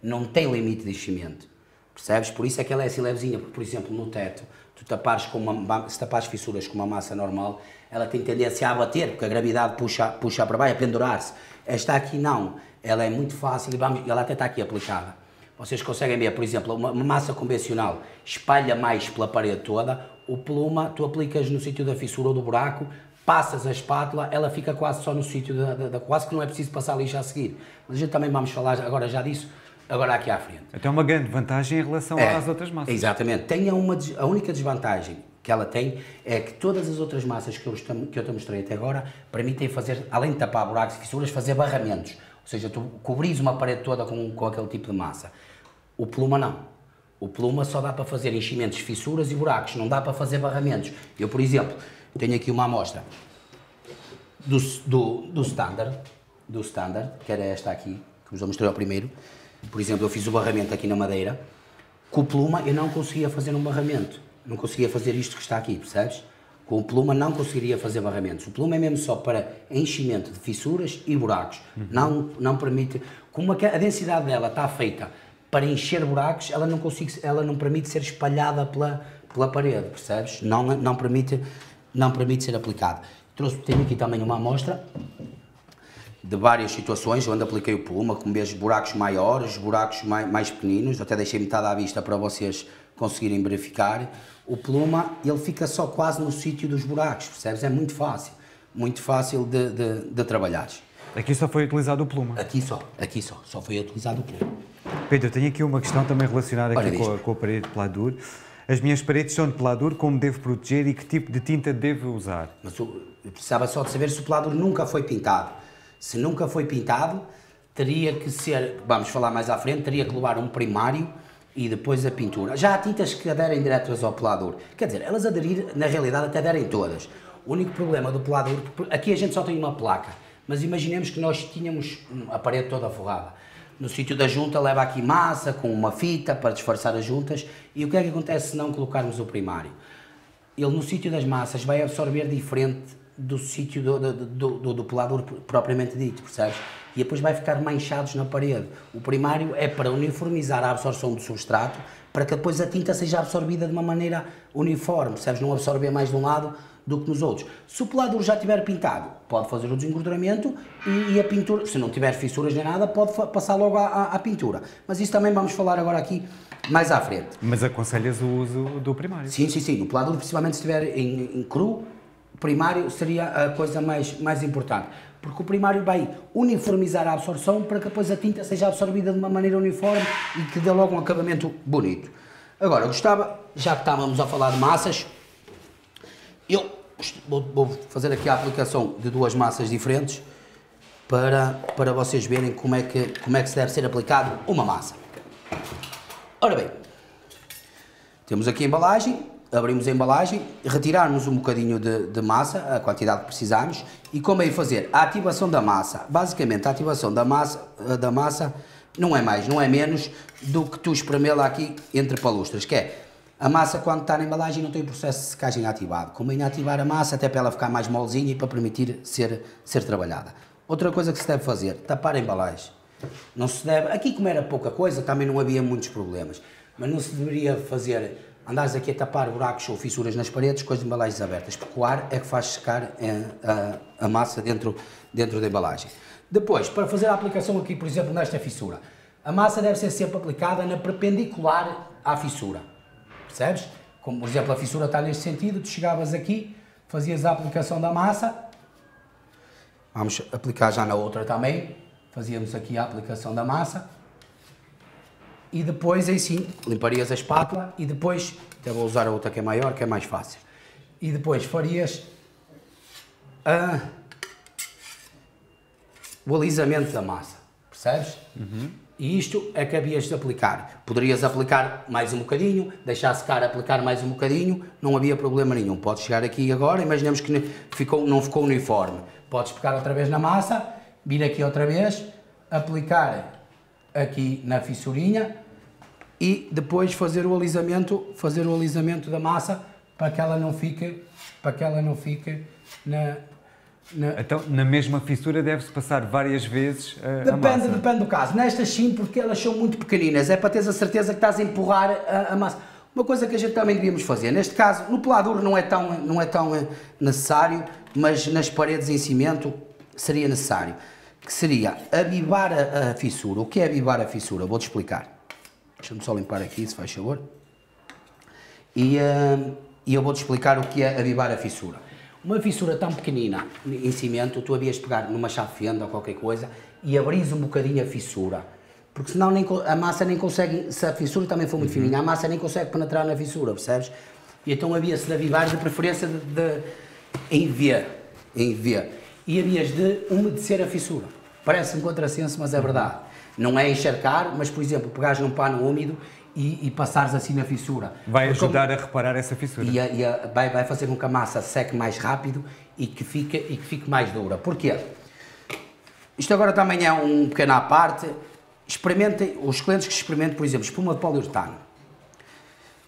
Não tem limite de enchimento. Percebes? Por isso é que ela é assim levezinha, porque, por exemplo, no teto, tu tapares com uma, se tapares fissuras com uma massa normal, ela tem tendência a bater, porque a gravidade puxa, puxa para baixo, a pendurar-se. Esta aqui não. Ela é muito fácil e vamos, ela até está aqui aplicada. Vocês conseguem ver, por exemplo, uma, massa convencional espalha mais pela parede toda, o pluma tu aplicas no sítio da fissura ou do buraco, passas a espátula, ela fica quase só no sítio da, da, da, quase que não é preciso passar lixa a seguir. Mas a gente também vamos falar agora já disso, agora aqui à frente. Então é uma grande vantagem em relação é, às outras massas. Exatamente. Tem uma, a única desvantagem que ela tem é que todas as outras massas que eu, que eu te mostrei até agora permitem fazer, além de tapar buracos e fissuras, fazer barramentos. Ou seja, tu cobris uma parede toda com, com aquele tipo de massa. O pluma não. O pluma só dá para fazer enchimentos, fissuras e buracos, não dá para fazer barramentos. Eu, por exemplo, tenho aqui uma amostra do, do, do standard, do standard, que era esta aqui, que vos mostrei ao primeiro. Por exemplo, eu fiz o barramento aqui na madeira. Com o pluma eu não conseguia fazer um barramento. Não conseguia fazer isto que está aqui, percebes? Com o pluma não conseguiria fazer barramentos. O pluma é mesmo só para enchimento de fissuras e buracos. Uhum. Não, não permite... Como a densidade dela está feita para encher buracos, ela não, consegue, ela não permite ser espalhada pela, pela parede, percebes? Não, não permite não permite ser aplicado. Trouxe, tenho aqui também uma amostra de várias situações onde apliquei o pluma, como vejo buracos maiores, buracos mais, mais pequeninos, até deixei metade à vista para vocês conseguirem verificar. O pluma, ele fica só quase no sítio dos buracos, percebes? É muito fácil, muito fácil de, de, de trabalhar. Aqui só foi utilizado o pluma? Aqui só, aqui só, só foi utilizado o pluma. Pedro, eu tenho aqui uma questão também relacionada aqui com a, com a, parede de pladur. As minhas paredes são de pladur, como devo proteger e que tipo de tinta devo usar? Mas eu precisava só de saber se o pladur nunca foi pintado. Se nunca foi pintado, teria que ser, vamos falar mais à frente, teria que levar um primário e depois a pintura. Já há tintas que aderem diretas ao pelador. Quer dizer, elas aderir, na realidade, até aderem todas. O único problema do pelador, aqui a gente só tem uma placa, mas imaginemos que nós tínhamos a parede toda forrada. No sítio da junta leva aqui massa com uma fita para disfarçar as juntas. E o que é que acontece se não colocarmos o primário? Ele no sítio das massas vai absorver diferente do sítio do, do, do, do, pelador propriamente dito, percebes? E depois vai ficar manchados na parede. O primário é para uniformizar a absorção do substrato, para que depois a tinta seja absorvida de uma maneira uniforme, percebes? Não absorver mais de um lado do que nos outros. Se o pelador já tiver pintado, pode fazer o desengorduramento e, e a pintura, se não tiver fissuras nem nada, pode passar logo à, à, pintura. Mas isso também vamos falar agora aqui mais à frente. Mas aconselhas o uso do primário? Sim, sim, sim. No pelador, principalmente se estiver em, em cru, primário seria a coisa mais, mais importante. Porque o primário vai uniformizar a absorção para que depois a tinta seja absorvida de uma maneira uniforme e que dê logo um acabamento bonito. Agora, gostava, já que estávamos a falar de massas, eu vou fazer aqui a aplicação de duas massas diferentes para, para vocês verem como é, que, como é que se deve ser aplicado uma massa. Ora bem, temos aqui a embalagem, abrimos a embalagem, retirarmos um bocadinho de, de, massa, a quantidade que precisamos, e como é fazer a ativação da massa. Basicamente, a ativação da massa, da massa não é mais, não é menos do que tu espremê-la aqui entre palustras, que é a massa, quando está na embalagem, não tem o processo de secagem ativado. Convém ativar a massa até para ela ficar mais molezinha e para permitir ser, ser trabalhada. Outra coisa que se deve fazer, tapar a embalagem. Não se deve, aqui como era pouca coisa, também não havia muitos problemas, mas não se deveria fazer, andares aqui a tapar buracos ou fissuras nas paredes com as embalagens abertas, porque o ar é que faz secar eh, a, a, massa dentro, dentro da embalagem. Depois, para fazer a aplicação aqui, por exemplo, nesta fissura, a massa deve ser sempre aplicada na perpendicular à fissura. Percebes? Como, por exemplo, a fissura está neste sentido, tu chegavas aqui, fazias a aplicação da massa, vamos aplicar já na outra também, fazíamos aqui a aplicação da massa, e depois aí sim, limparias a espátula e depois, até vou usar a outra que é maior, que é mais fácil, e depois farias a, o alisamento da massa, percebes? Uhum. E isto é que havias de aplicar. Poderias aplicar mais um bocadinho, deixar secar, aplicar mais um bocadinho, não havia problema nenhum. Podes chegar aqui agora, imaginemos que ficou, não ficou uniforme. Podes pegar outra vez na massa, vir aqui outra vez, aplicar aqui na fissurinha e depois fazer o alisamento, fazer o alisamento da massa para que ela não fique, para que ela não fique na, na... Então, na mesma fissura deve-se passar várias vezes uh, depende, a massa? Depende do caso. Nestas sim, porque elas são muito pequeninas. É para teres a certeza que estás a empurrar a, a, massa. Uma coisa que a gente também devíamos fazer, neste caso, no pelador não é tão, não é tão eh, necessário, mas nas paredes em cimento seria necessário. Que seria avivar a, a fissura. O que é avivar a fissura? Vou-te explicar. Deixa-me só limpar aqui, se faz favor. E, uh, e eu vou-te explicar o que é avivar a fissura. Uma fissura tão pequenina em cimento, tu havias de pegar numa chave fenda ou qualquer coisa e abris um bocadinho a fissura. Porque senão nem, a massa nem consegue, se a fissura também for muito uhum. fininha, a massa nem consegue penetrar na fissura, percebes? E então havia-se de avivar de preferência de, de, em V, em V. E havias de umedecer a fissura. Parece um contrassenso, mas é verdade. Não é encharcar, mas por exemplo, pegares num pano úmido e, e passares assim na fissura. Vai ajudar como, a reparar essa fissura. E, a, e a, vai, vai fazer com que a massa seque mais rápido e que fique, e que fique mais dura. Porquê? Isto agora também é um pequeno à parte. Experimentem, os clientes que experimentem, por exemplo, espuma de poliuretano.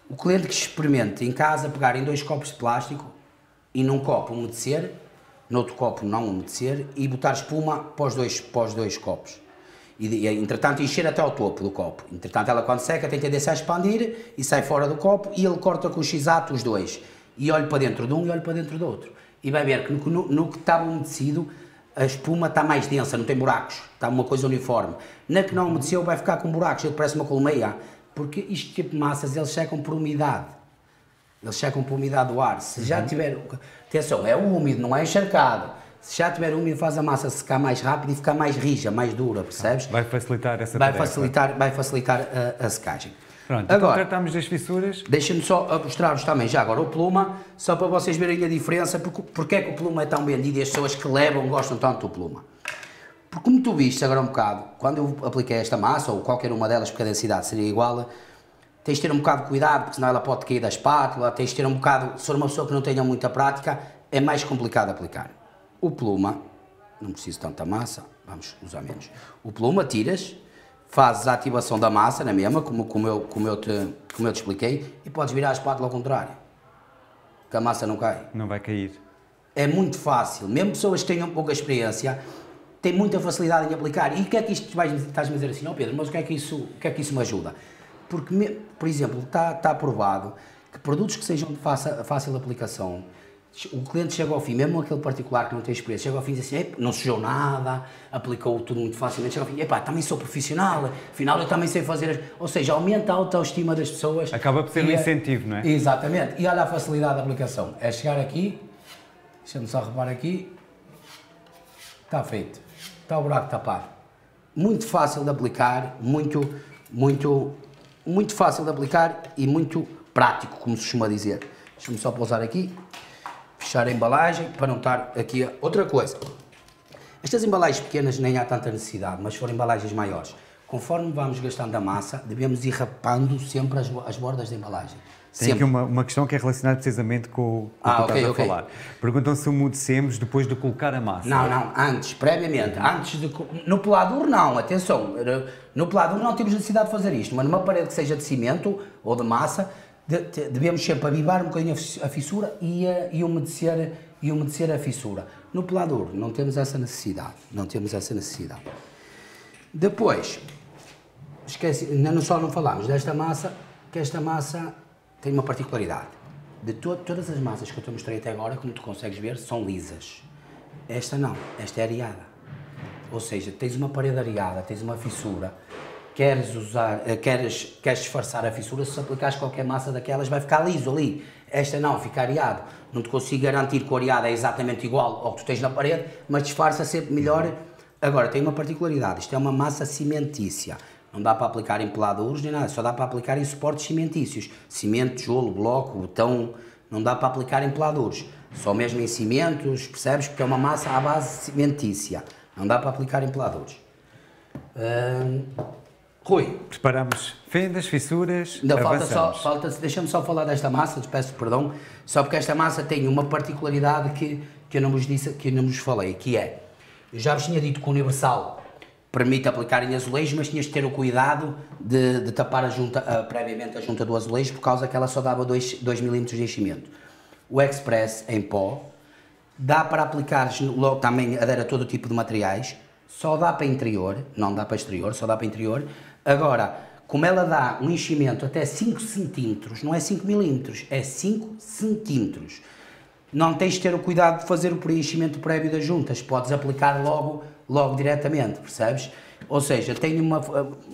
O cliente que experimente em casa pegarem dois copos de plástico e num copo umedecer, noutro copo não umedecer e botar espuma para os dois, para os dois copos e, entretanto encher até ao topo do copo. Entretanto ela quando seca tem tendência a expandir e sai fora do copo e ele corta com o x-ato os dois. E olho para dentro de um e olho para dentro do outro. E vai ver que no, no que está umedecido, a espuma está mais densa, não tem buracos, está uma coisa uniforme. Na que não umedeceu vai ficar com buracos, ele parece uma colmeia, porque este tipo de massas eles secam por umidade. Eles secam por umidade do ar. Se já tiver. Atenção, é úmido, não é encharcado. Se já tiver úmido, faz a massa secar mais rápido e ficar mais rija, mais dura, percebes? Vai facilitar essa vai tarefa. facilitar, vai facilitar a, a secagem. Pronto, então Agora, tratamos das fissuras. Deixem-me só mostrar-vos também já agora o pluma, só para vocês verem a diferença, porque, porque é que o pluma é tão vendido e as pessoas que levam gostam tanto do pluma. Porque como tu viste agora um bocado, quando eu apliquei esta massa, ou qualquer uma delas, porque a densidade seria igual, tens de ter um bocado de cuidado, porque senão ela pode cair da espátula, tens de ter um bocado, se for uma pessoa que não tenha muita prática, é mais complicado aplicar. O pluma, não preciso tanta massa, vamos usar menos. O pluma tiras, fazes a ativação da massa na mesma, como, como, eu, como, eu te, como eu te expliquei, e podes virar a espátula ao contrário, que a massa não cai. Não vai cair. É muito fácil, mesmo pessoas que tenham pouca experiência, têm muita facilidade em aplicar. E o que é que isto vais, estás-me a dizer assim, ó oh Pedro, mas o que é que isso, o que é que isso me ajuda? Porque, por exemplo, está, está provado que produtos que sejam de fácil, fácil aplicação, o cliente chega ao fim, mesmo aquele particular que não tem experiência, chega ao fim e diz assim, "Epá, não sujou nada, aplicou tudo muito facilmente, chega ao fim, epá, também sou profissional, afinal eu também sei fazer, as-" ou seja, aumenta a autoestima das pessoas. Acaba por ser um é- incentivo, não é? Exatamente, e olha a facilidade da aplicação, é chegar aqui, deixa-me só reparar aqui, está feito, está o buraco tapado. Muito fácil de aplicar, muito, muito, muito fácil de aplicar e muito prático, como se costuma dizer. Deixa-me só pousar aqui, fechar a embalagem para não estar aqui. Outra coisa, estas embalagens pequenas nem há tanta necessidade, mas se forem embalagens maiores, conforme vamos gastando a massa, devemos ir rapando sempre as, as bordas da embalagem. Tem Sempre. aqui uma, uma questão que é relacionada precisamente com, o- com Ah, o que tu ok, estás a ok. falar. Perguntam se umedecemos depois de colocar a massa. Não, não, antes, previamente, antes de. No pelador não, atenção, no pelador não temos necessidade de fazer isto, mas numa parede que seja de cimento ou de massa, de- devemos sempre avivar um bocadinho a fiss- a fissura e, e, umedecer, e umedecer a fissura. No pelador não temos essa necessidade, não temos essa necessidade. Depois, esqueci, não só não falámos desta massa, que esta massa tem uma particularidade. De to- todas as massas que eu te mostrei até agora, como tu consegues ver, são lisas. Esta não, esta é areada. Ou seja, tens uma parede areada, tens uma fissura, queres usar, eh, queres, queres disfarçar a fissura, se aplicares qualquer massa daquelas vai ficar liso ali. Esta não, fica areado. Não te consigo garantir que o areado é exatamente igual ao que tu tens na parede, mas disfarça sempre melhor. Agora, tem uma particularidade, isto é uma massa cimentícia. Não dá para aplicar em peladouros nem nada, só dá para aplicar em suportes cimentícios. Cimento, tijolo, bloco, botão, não dá para aplicar em peladouros. Só mesmo em cimentos, percebes? Porque é uma massa à base cimentícia. Não dá para aplicar em peladouros. Hum, Rui, Preparamos fendas, fissuras, ainda falta só, falta, deixa-me só falar desta massa, te peço perdão, só porque esta massa tem uma particularidade que, que, eu não vos disse, que eu não vos falei, que é, eu já vos tinha dito que o Universal permite aplicar em azulejos, mas tinhas de ter o cuidado de, de tapar a junta, ah, previamente a junta do azulejo, por causa que ela só dava 2 mm de enchimento. O Express em pó, dá para aplicar também adere a todo tipo de materiais, só dá para interior, não dá para exterior, só dá para interior. Agora, como ela dá um enchimento até 5 centímetros, não é 5 milímetros, é 5 centímetros. Não tens de ter o cuidado de fazer o preenchimento prévio das juntas, podes aplicar logo, logo diretamente, percebes? Ou seja, tem uma,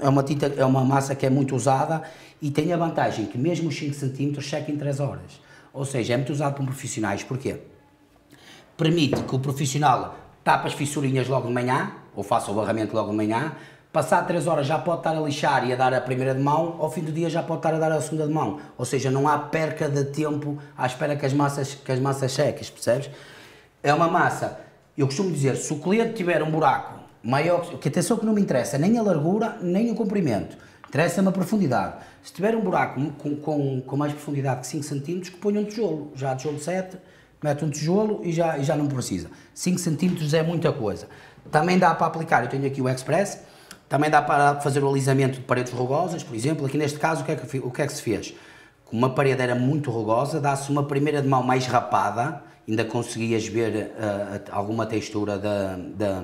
é uma tinta, é uma massa que é muito usada e tem a vantagem que mesmo os 5 centímetros checa em 3 horas. Ou seja, é muito usado por profissionais, porquê? permite que o profissional tape as fissurinhas logo de manhã, ou faça o barramento logo de manhã, passar 3 horas já pode estar a lixar e a dar a primeira de mão, ao fim do dia já pode estar a dar a segunda de mão. Ou seja, não há perca de tempo à espera que as massas, que as massas seques, percebes? É uma massa, eu costumo dizer, se o cliente tiver um buraco maior, que atenção que não me interessa nem a largura, nem o comprimento, interessa-me a profundidade. Se tiver um buraco com, com, com mais profundidade que 5 cm, que ponha um tijolo, já tijolo 7, mete um tijolo e já, e já não precisa. 5 centímetros é muita coisa. Também dá para aplicar, eu tenho aqui o Express, também dá para fazer o alisamento de paredes rugosas, por exemplo, aqui neste caso o que é que, o que, é que se fez? Como uma parede era muito rugosa, dá-se uma primeira de mão mais rapada, ainda conseguias ver ah, alguma textura da, da,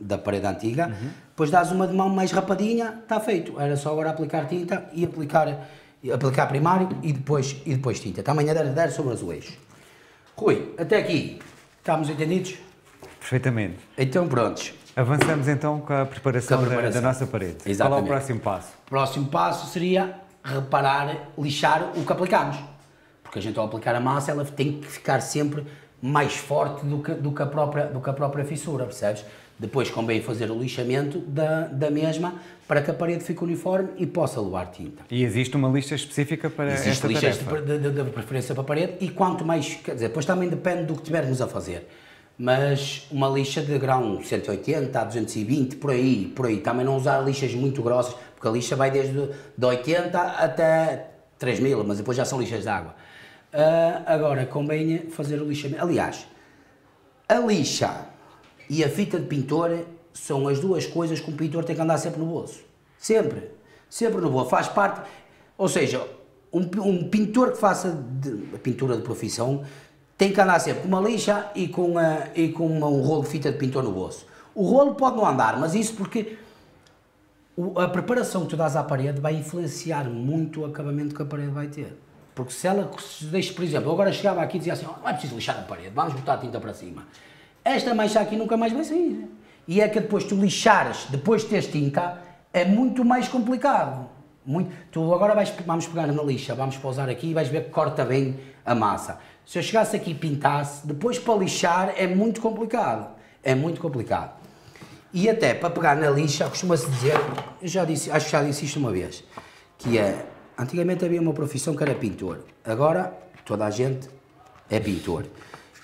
da parede antiga, depois dás uma de mão mais rapadinha, está feito. Era só agora aplicar tinta e aplicar, aplicar primário e depois, e depois tinta. Também é 10 sobre azulejos. Rui, até aqui, estamos entendidos? Perfeitamente. Então prontos. Avançamos então com a preparação, Com a preparação. Da, da nossa parede. Exatamente. Qual é o próximo passo? Próximo passo seria reparar, lixar o que aplicamos. Porque a gente ao aplicar a massa ela tem que ficar sempre mais forte do que, do que, a, própria, do que a própria fissura, percebes? Depois convém fazer o lixamento da, da mesma para que a parede fique uniforme e possa levar tinta. E existe uma lista específica para Existe esta tarefa? de, de, de preferência para a parede e quanto mais, quer dizer, depois também depende do que tivermos a fazer. Mas uma lixa de grão 180 a 220, por aí, por aí. Também não usar lixas muito grossas, porque a lixa vai desde de 80 até 3000, mas depois já são lixas de água. Ah, agora, convém fazer o lixamento. Aliás, a lixa e a fita de pintor são as duas coisas que um pintor tem que andar sempre no bolso. Sempre. Sempre no bolso. Faz parte. Ou seja, um, um pintor que faça de, pintura de profissão tem que andar sempre com uma lixa e com, a, e com uma- um rolo de fita de pintor no bolso. O rolo pode não andar, mas isso porque o- a preparação que tu dás à parede vai influenciar muito o acabamento que a parede vai ter. Porque se ela se deixa, por exemplo, agora chegava aqui e dizia assim, "Oh, não é preciso lixar a parede, vamos botar a tinta para cima. Esta mancha aqui nunca mais vai sair. E é que depois tu lixares, depois de teres tinta, é muito mais complicado. Muito, tu agora vais, vamos pegar na lixa, vamos pousar aqui e vais ver que corta bem a massa. Se eu chegasse aqui e pintasse, depois para lixar é muito complicado. É muito complicado. E até para pegar na lixa, costuma-se dizer, eu já disse, acho que já disse isto uma vez, que é, antigamente havia uma profissão que era pintor, agora toda a gente é pintor.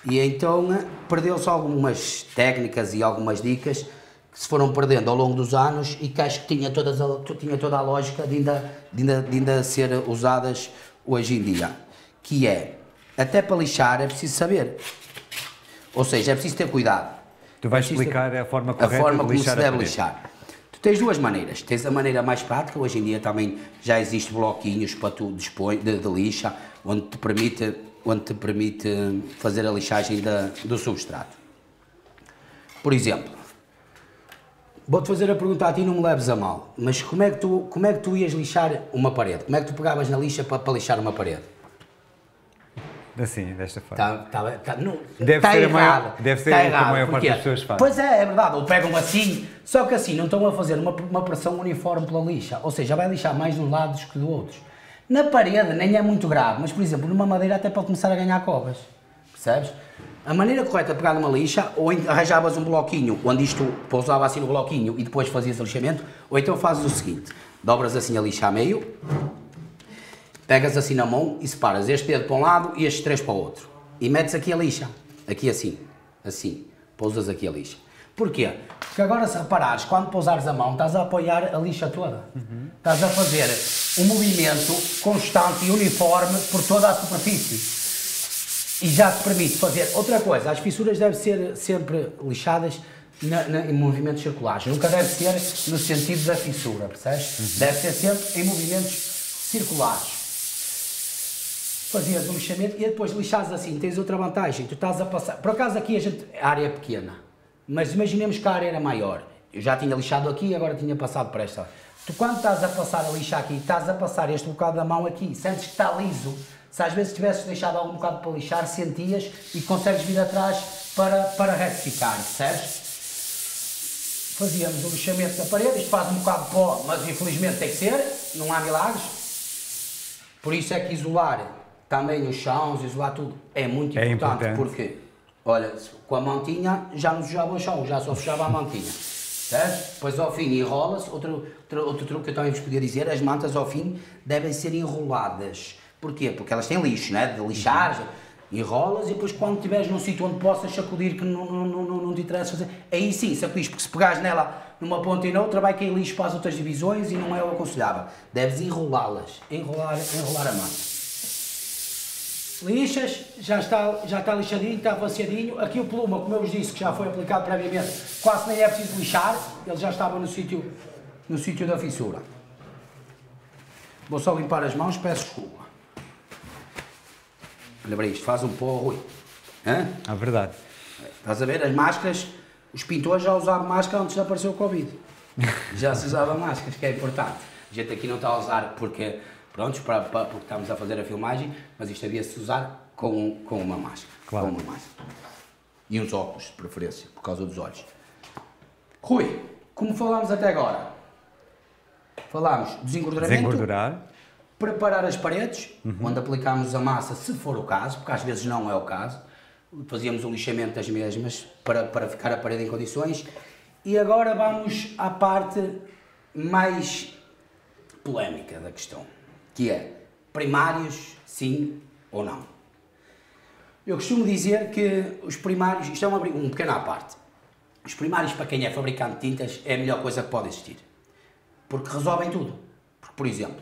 E então eh, perdeu-se algumas técnicas e algumas dicas que se foram perdendo ao longo dos anos e que acho que tinha, todas a, tinha toda a lógica de ainda, de, ainda, de ainda ser usadas hoje em dia. Que é, até para lixar é preciso saber. Ou seja, é preciso ter cuidado. Tu vais É preciso ter- explicar a forma a correta forma de como lixar se a deve lixar. Tens duas maneiras. Tens a maneira mais prática, hoje em dia também já existe bloquinhos para tu dispor de, de lixa, onde te permite, onde te permite fazer a lixagem da, do substrato. Por exemplo, vou-te fazer a pergunta a ti, não me leves a mal, mas como é que tu, como é que tu ias lixar uma parede? Como é que tu pegavas na lixa para, para lixar uma parede? Assim, desta forma. Tá, tá, tá, não, Deve tá ser errado. maior- deve ser Tá o que a errado, maior parte das pessoas faz. Pois é, é verdade. Ou pegam assim, só que assim não estão a fazer uma, uma pressão uniforme pela lixa. Ou seja, vai lixar mais de uns lados que de outros. Na parede nem é muito grave, mas por exemplo, numa madeira até pode começar a ganhar covas. Percebes? A maneira correta de pegar numa lixa, ou en- arranjavas um bloquinho, onde isto pousava assim no bloquinho e depois fazias o lixamento, ou então fazes o seguinte: dobras assim a lixa a meio, pegas assim na mão e separas este dedo para um lado e estes três para o outro. E metes aqui a lixa. Aqui assim. Assim. Pousas aqui a lixa. Porquê? Porque agora se reparares, quando pousares a mão, estás a apoiar a lixa toda. Estás a fazer um movimento constante e uniforme por toda a superfície. E já te permite fazer outra coisa. As fissuras devem ser sempre lixadas na- na- em movimentos circulares. Nunca deve ser no sentido da fissura, percebes? Deve ser sempre em movimentos circulares fazias o lixamento e depois lixares assim, tens outra vantagem, tu estás a passar, por acaso aqui a gente, a área é pequena, mas imaginemos que a área era maior, eu já tinha lixado aqui e agora tinha passado para esta, tu quando estás a passar a lixar aqui, estás a passar este bocado da mão aqui, sentes que está liso, se às vezes tivesses deixado algum bocado para lixar, sentias e consegues vir atrás para, para retificar, percebes? Fazíamos o lixamento da parede, isto faz um bocado de pó, mas infelizmente tem que ser, não há milagres, por isso é que isolar também os chãos, isolar tudo, é muito É importante, importante. porque, olha, com a mantinha já não sujava o chão, já só sujava a mantinha. Certo? Depois ao fim enrola-se, outro, outro, outro truque que eu também vos podia dizer, as mantas ao fim devem ser enroladas. Porquê? Porque elas têm lixo, né? de lixar, enrolas e depois quando estiveres num sítio onde possas sacudir que não, não, não, não, não te interessa fazer, aí sim sacudis, porque se pegares nela numa ponta e noutra vai cair lixo para as outras divisões e não é o aconselhável. Deves enrolá-las, enrolar, enrolar a manta. Lixas, já está, já está lixadinho, está vaciadinho. Aqui o pluma, como eu vos disse, que já foi aplicado previamente, quase nem é preciso lixar, ele já estava no sítio, no sítio da fissura. Vou só limpar as mãos, peço desculpa. Olha para isto, faz um pó, Rui. Hã? Ah, verdade. Estás a ver? As máscaras, os pintores já usavam máscara antes de aparecer o Covid. Já se usava máscaras, que é importante. A gente aqui não está a usar porque prontos, para, para, porque estamos a fazer a filmagem, mas isto havia-se usar com, com uma máscara. Claro. Com uma máscara. E uns óculos, de preferência, por causa dos olhos. Rui, como falámos até agora, falámos desengorduramento, Desengordurar. preparar as paredes, onde aplicámos a massa, se for o caso, porque às vezes não é o caso. Fazíamos o lixamento das mesmas para, para ficar a parede em condições. E agora vamos à parte mais polémica da questão, que é primários, sim ou não. Eu costumo dizer que os primários, isto é uma, um pequeno à parte, os primários para quem é fabricante de tintas é a melhor coisa que pode existir. Porque resolvem tudo. Porque, por exemplo,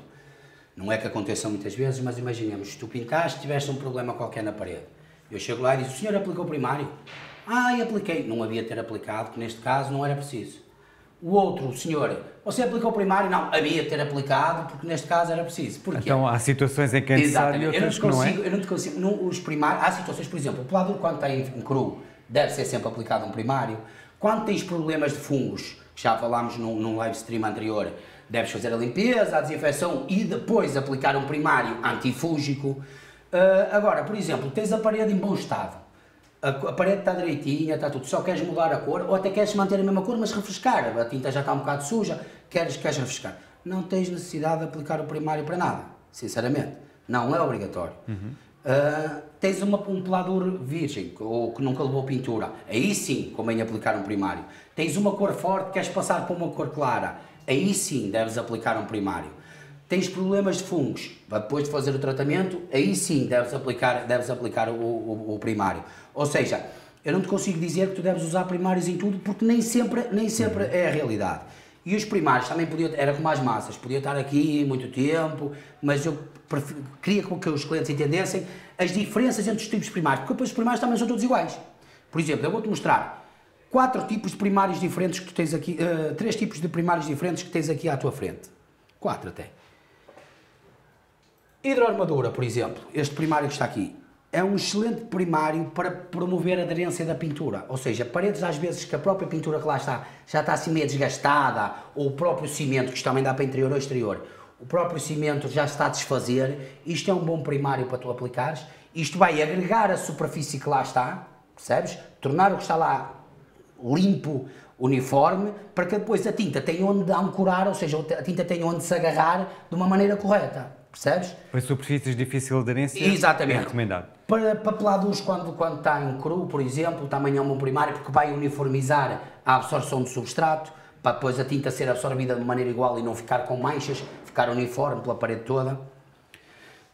não é que aconteça muitas vezes, mas imaginemos, se tu pintaste, tiveste um problema qualquer na parede. Eu chego lá e digo, o senhor aplicou primário? Ah, e apliquei. Não havia ter aplicado, que neste caso não era preciso. O outro, o senhor, você aplicou primário? Não, havia de ter aplicado, porque neste caso era preciso. Porquê? Então há situações em que é necessário e Exatamente. Eu não outras que não consigo, é. eu não te consigo, não, os primários, há situações, por exemplo, o pelador quando está em, em cru, deve ser sempre aplicado um primário. Quando tens problemas de fungos, que já falámos num, num live stream anterior, deves fazer a limpeza, a desinfecção e depois aplicar um primário antifúngico. Ah, agora, por exemplo, tens a parede em bom estado, a, a parede está direitinha, está tudo, só queres mudar a cor ou até queres manter a mesma cor, mas refrescar, a tinta já está um bocado suja, queres, queres refrescar. Não tens necessidade de aplicar o primário para nada, sinceramente. Não é obrigatório. Ah, tens uma, um pelador virgem ou que nunca levou pintura, aí sim convém aplicar um primário. Tens uma cor forte, queres passar para uma cor clara, aí sim deves aplicar um primário. Tens problemas de fungos, depois de fazer o tratamento, aí sim deves aplicar, deves aplicar o, o- o primário. Ou seja, eu não te consigo dizer que tu deves usar primários em tudo, porque nem sempre, nem sempre é a realidade. E os primários também podiam, era como as massas, podia estar aqui muito tempo, mas eu pref- queria que os clientes entendessem as diferenças entre os tipos de primários, porque depois os primários também são todos iguais. Por exemplo, eu vou-te mostrar quatro tipos de primários diferentes que tu tens aqui, eh, três tipos de primários diferentes que tens aqui à tua frente. Quatro até. Hidroarmadura, por exemplo, este primário que está aqui, é um excelente primário para promover a aderência da pintura. Ou seja, paredes às vezes que a própria pintura que lá está já está assim meio desgastada, ou o próprio cimento, que também dá para interior ou exterior, o próprio cimento já está a desfazer, isto é um bom primário para tu aplicares, isto vai agregar a superfície que lá está, percebes? Tornar o que está lá limpo, uniforme, para que depois a tinta tenha onde ancorar, ou seja, a tinta tenha onde se agarrar de uma maneira correta, percebes? Para superfícies de difícil aderência Exatamente. é recomendado. Para papelados, quando, quando está em cru, por exemplo, também é um bom primário, porque vai uniformizar a absorção do substrato, para depois a tinta ser absorvida de maneira igual e não ficar com manchas, ficar uniforme pela parede toda.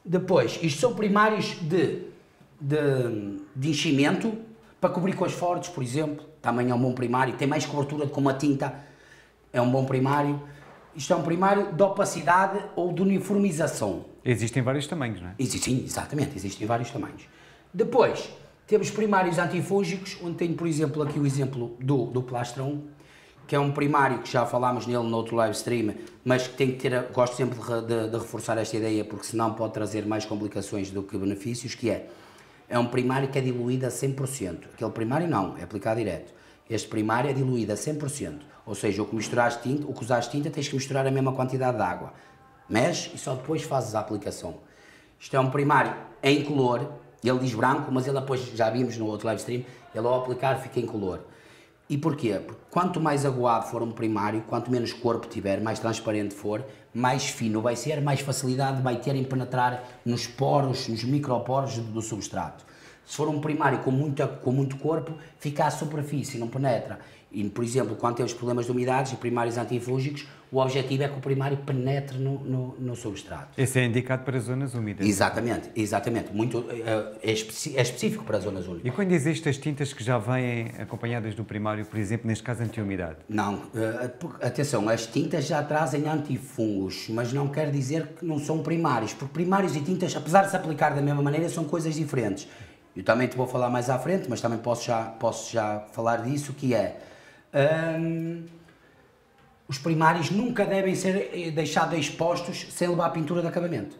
Depois, isto são primários de, de, de enchimento, para cobrir com as fortes, por exemplo, também é um bom primário, tem mais cobertura do que uma tinta, é um bom primário. Isto é um primário de opacidade ou de uniformização. Existem vários tamanhos, não é? Existem, exatamente, existem vários tamanhos. Depois, temos primários antifúngicos, onde tenho, por exemplo, aqui o exemplo do, do Plastron, que é um primário que já falámos nele no outro live stream, mas que tem que ter, gosto sempre de, de- de reforçar esta ideia, porque senão pode trazer mais complicações do que benefícios, que é, é um primário que é diluído a 100%. Aquele primário não, é aplicado direto. Este primário é diluído a 100%. Ou seja, o que misturaste tinta, o que usaste tinta, tens que misturar a mesma quantidade de água. Mexe e só depois fazes a aplicação. Isto é um primário em color, ele diz branco, mas ele depois, já vimos no outro live stream, ele ao aplicar fica em color. E porquê? Porque quanto mais aguado for um primário, quanto menos corpo tiver, mais transparente for, mais fino vai ser, mais facilidade vai ter em penetrar nos poros, nos microporos do substrato. Se for um primário com, muita, com muito corpo, fica à superfície, não penetra. E, por exemplo, quando temos problemas de umidades e primários antifúngicos, o objetivo é que o primário penetre no, no, no substrato. Esse é indicado para zonas úmidas. Exatamente, exatamente. Muito, eh, é, é específico para as zonas únicas. E quando existem as tintas que já vêm acompanhadas do primário, por exemplo, neste caso anti-umidade? Não, eh, atenção, as tintas já trazem antifungos, mas não quer dizer que não são primários, porque primários e tintas, apesar de se aplicar da mesma maneira, são coisas diferentes. Eu também te vou falar mais à frente, mas também posso já, posso já falar disso, que é... hum, os primários nunca devem ser eh, deixados expostos sem levar a pintura de acabamento.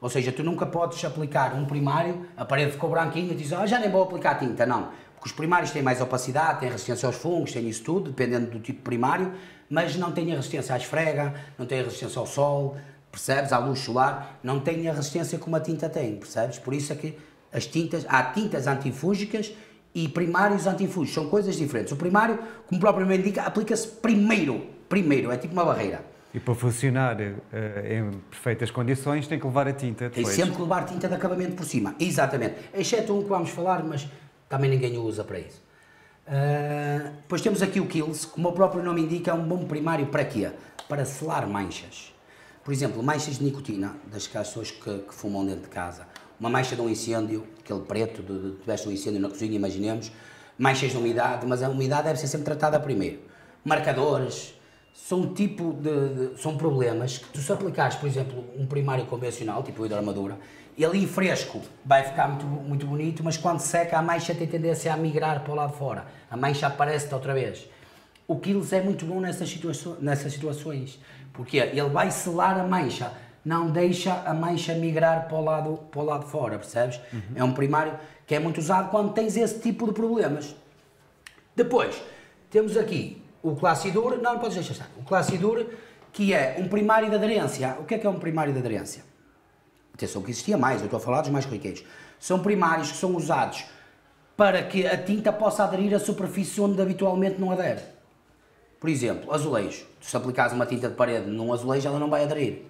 Ou seja, tu nunca podes aplicar um primário, a parede ficou branquinha e dizes, ah, já nem vou aplicar tinta. Não, porque os primários têm mais opacidade, têm resistência aos fungos, têm isso tudo, dependendo do tipo primário, mas não têm a resistência à esfrega, não têm a resistência ao sol, percebes? À luz solar, não tem a resistência que uma tinta tem, percebes? Por isso é que as tintas, há tintas antifúngicas e primários antifúngicos, são coisas diferentes. O primário, como propriamente indica, aplica-se primeiro, primeiro, é tipo uma barreira. E para funcionar uh, em perfeitas condições tem que levar a tinta depois. Tem sempre que levar tinta de acabamento por cima, exatamente. Exceto um que vamos falar, mas também ninguém o usa para isso. Uh, depois temos aqui o Kills, como o próprio nome indica, é um bom primário para quê? Para selar manchas. Por exemplo, manchas de nicotina, das pessoas que, que fumam dentro de casa. Uma mancha de um incêndio, aquele preto, de, de, tiveste um incêndio na cozinha, imaginemos. Manchas de umidade, mas a umidade deve ser sempre tratada primeiro. Marcadores, são tipo de, de, são problemas que tu se aplicares, por exemplo, um primário convencional, tipo hidroarmadura, ele em fresco vai ficar muito, muito bonito, mas quando seca a mancha tem tendência a migrar para o lado de fora. A mancha aparece outra vez. O Kills é muito bom nessas, situa nessas situações, porque ele vai selar a mancha, não deixa a mancha migrar para o lado, para o lado fora, percebes? Uhum. É um primário que é muito usado quando tens esse tipo de problemas. Depois, temos aqui o Classidur, não, não podes deixar estar, o Classidur, que é um primário de aderência. O que é que é um primário de aderência? Atenção que existia mais, eu estou a falar dos mais corriqueiros. São primários que são usados para que a tinta possa aderir à superfície onde habitualmente não adere. Por exemplo, azulejo. Se aplicares uma tinta de parede num azulejo, ela não vai aderir.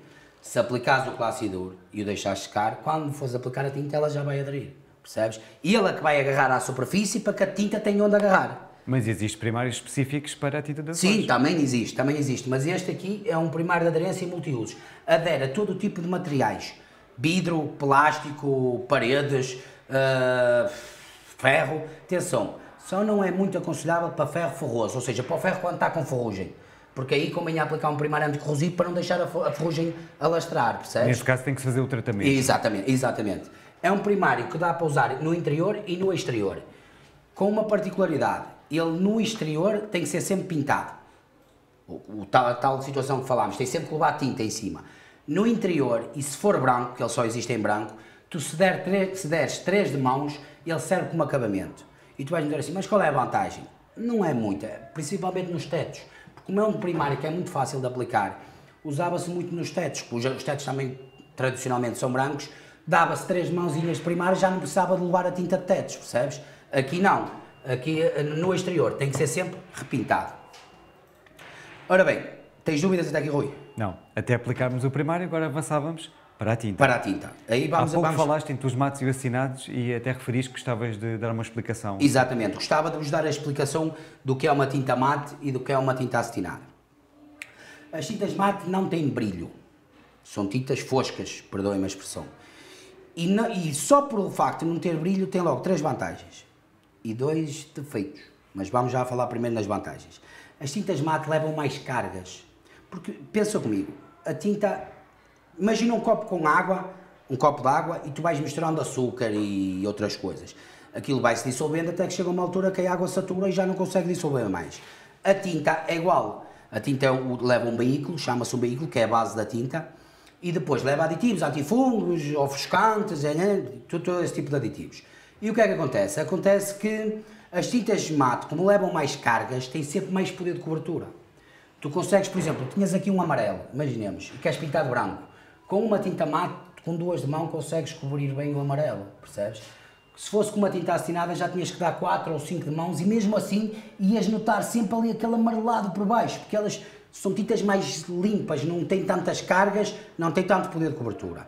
Se aplicares o Classidur e o deixares secar, quando fores aplicar a tinta, ela já vai aderir. Percebes? E ela que vai agarrar à superfície para que a tinta tenha onde agarrar. Mas existem primários específicos para a tinta de Sim, também existe, também existe. Mas este aqui é um primário de aderência e multiusos. Adere a todo tipo de materiais. Vidro, plástico, paredes, uh, ferro. Atenção, só não é muito aconselhável para ferro ferroso, ou seja, para o ferro quando está com ferrugem. Porque aí convém aplicar um primário anticorrosivo para não deixar a ferrugem alastrar, percebes? Neste caso tem que fazer o tratamento. Exatamente, exatamente. É um primário que dá para usar no interior e no exterior. Com uma particularidade ele no exterior tem que ser sempre pintado. O, o tal, a tal situação que falámos, tem sempre que levar tinta em cima. No interior, e se for branco, que ele só existe em branco, tu se, der três, se deres três de mãos, ele serve como acabamento. E tu vais me dizer assim, mas qual é a vantagem? Não é muita, principalmente nos tetos. Como é um primário que é muito fácil de aplicar, usava-se muito nos tetos, porque os tetos também tradicionalmente são brancos, dava-se três mãozinhas de primário já não precisava de levar a tinta de tetos, percebes? Aqui não aqui eh, no exterior, tem que ser sempre repintado. Ora bem, tens dúvidas até aqui, Rui? Não, até aplicarmos o primário, agora avançávamos para a tinta. Para a tinta. Aí vamos, Há pouco vamos... falaste entre os matos e os assinados e até referiste que gostavas de dar uma explicação. Exatamente, gostava de vos dar a explicação do que é uma tinta mate e do que é uma tinta acetinada. As tintas mate não têm brilho, são tintas foscas, perdoem-me a expressão. E, não, e só por o facto de não ter brilho tem logo três vantagens e dois defeitos. Mas vamos já falar primeiro nas vantagens. As tintas mate levam mais cargas. Porque, pensa comigo, a tinta. Imagina um copo com água, um copo de água, e tu vais misturando açúcar e outras coisas. Aquilo vai se dissolvendo até que chega uma altura que a água satura e já não consegue dissolver mais. A tinta é igual. A tinta é leva um veículo, chama-se um veículo, que é a base da tinta, e depois leva aditivos, antifungos, ofuscantes, é, né? todo esse tipo de aditivos. E o que é que acontece? Acontece que as tintas mate, como levam mais cargas, têm sempre mais poder de cobertura. Tu consegues, por exemplo, tinhas aqui um amarelo, imaginemos, e queres pintar de branco. Com uma tinta mate, com duas de mão, consegues cobrir bem o amarelo, percebes? Se fosse com uma tinta assinada, já tinhas que dar quatro ou cinco de mãos e mesmo assim ias notar sempre ali aquele amarelado por baixo, porque elas são tintas mais limpas, não têm tantas cargas, não têm tanto poder de cobertura.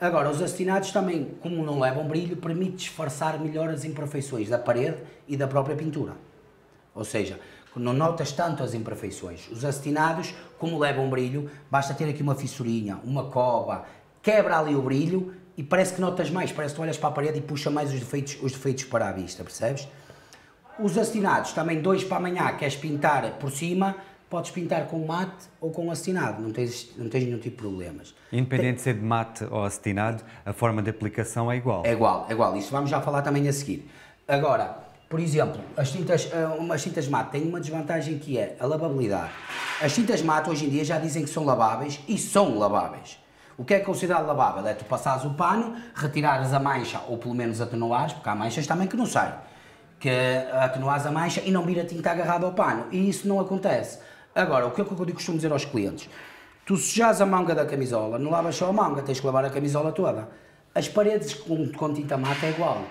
Agora, os acetinados também, como não levam brilho, permite disfarçar melhor as imperfeições da parede e da própria pintura. Ou seja, não notas tanto as imperfeições. Os acetinados, como levam brilho, basta ter aqui uma fissurinha, uma cova, quebra ali o brilho e parece que notas mais, parece que tu olhas para a parede e puxa mais os defeitos, os defeitos para a vista, percebes? Os acetinados, também dois para amanhã, queres pintar por cima, podes pintar com mate ou com acetinado, não tens, não tens nenhum tipo de problemas. Independente de ser de mate ou acetinado, a forma de aplicação é igual. É igual, é igual. Isso vamos já falar também a seguir. Agora, por exemplo, as tintas, eh, as tintas mate têm uma desvantagem que é a lavabilidade. As tintas mate hoje em dia já dizem que são laváveis e são laváveis. O que é considerado lavável? É tu passares o pano, retirares a mancha ou pelo menos atenuares, porque há manchas também que não saem. Que atenuares a mancha e não vir a tinta agarrada ao pano. E isso não acontece. Agora, o que é que eu costumo dizer aos clientes? Tu sujas a manga da camisola, não lavas só a manga, tens que lavar a camisola toda. As paredes com, com tinta mata é igual.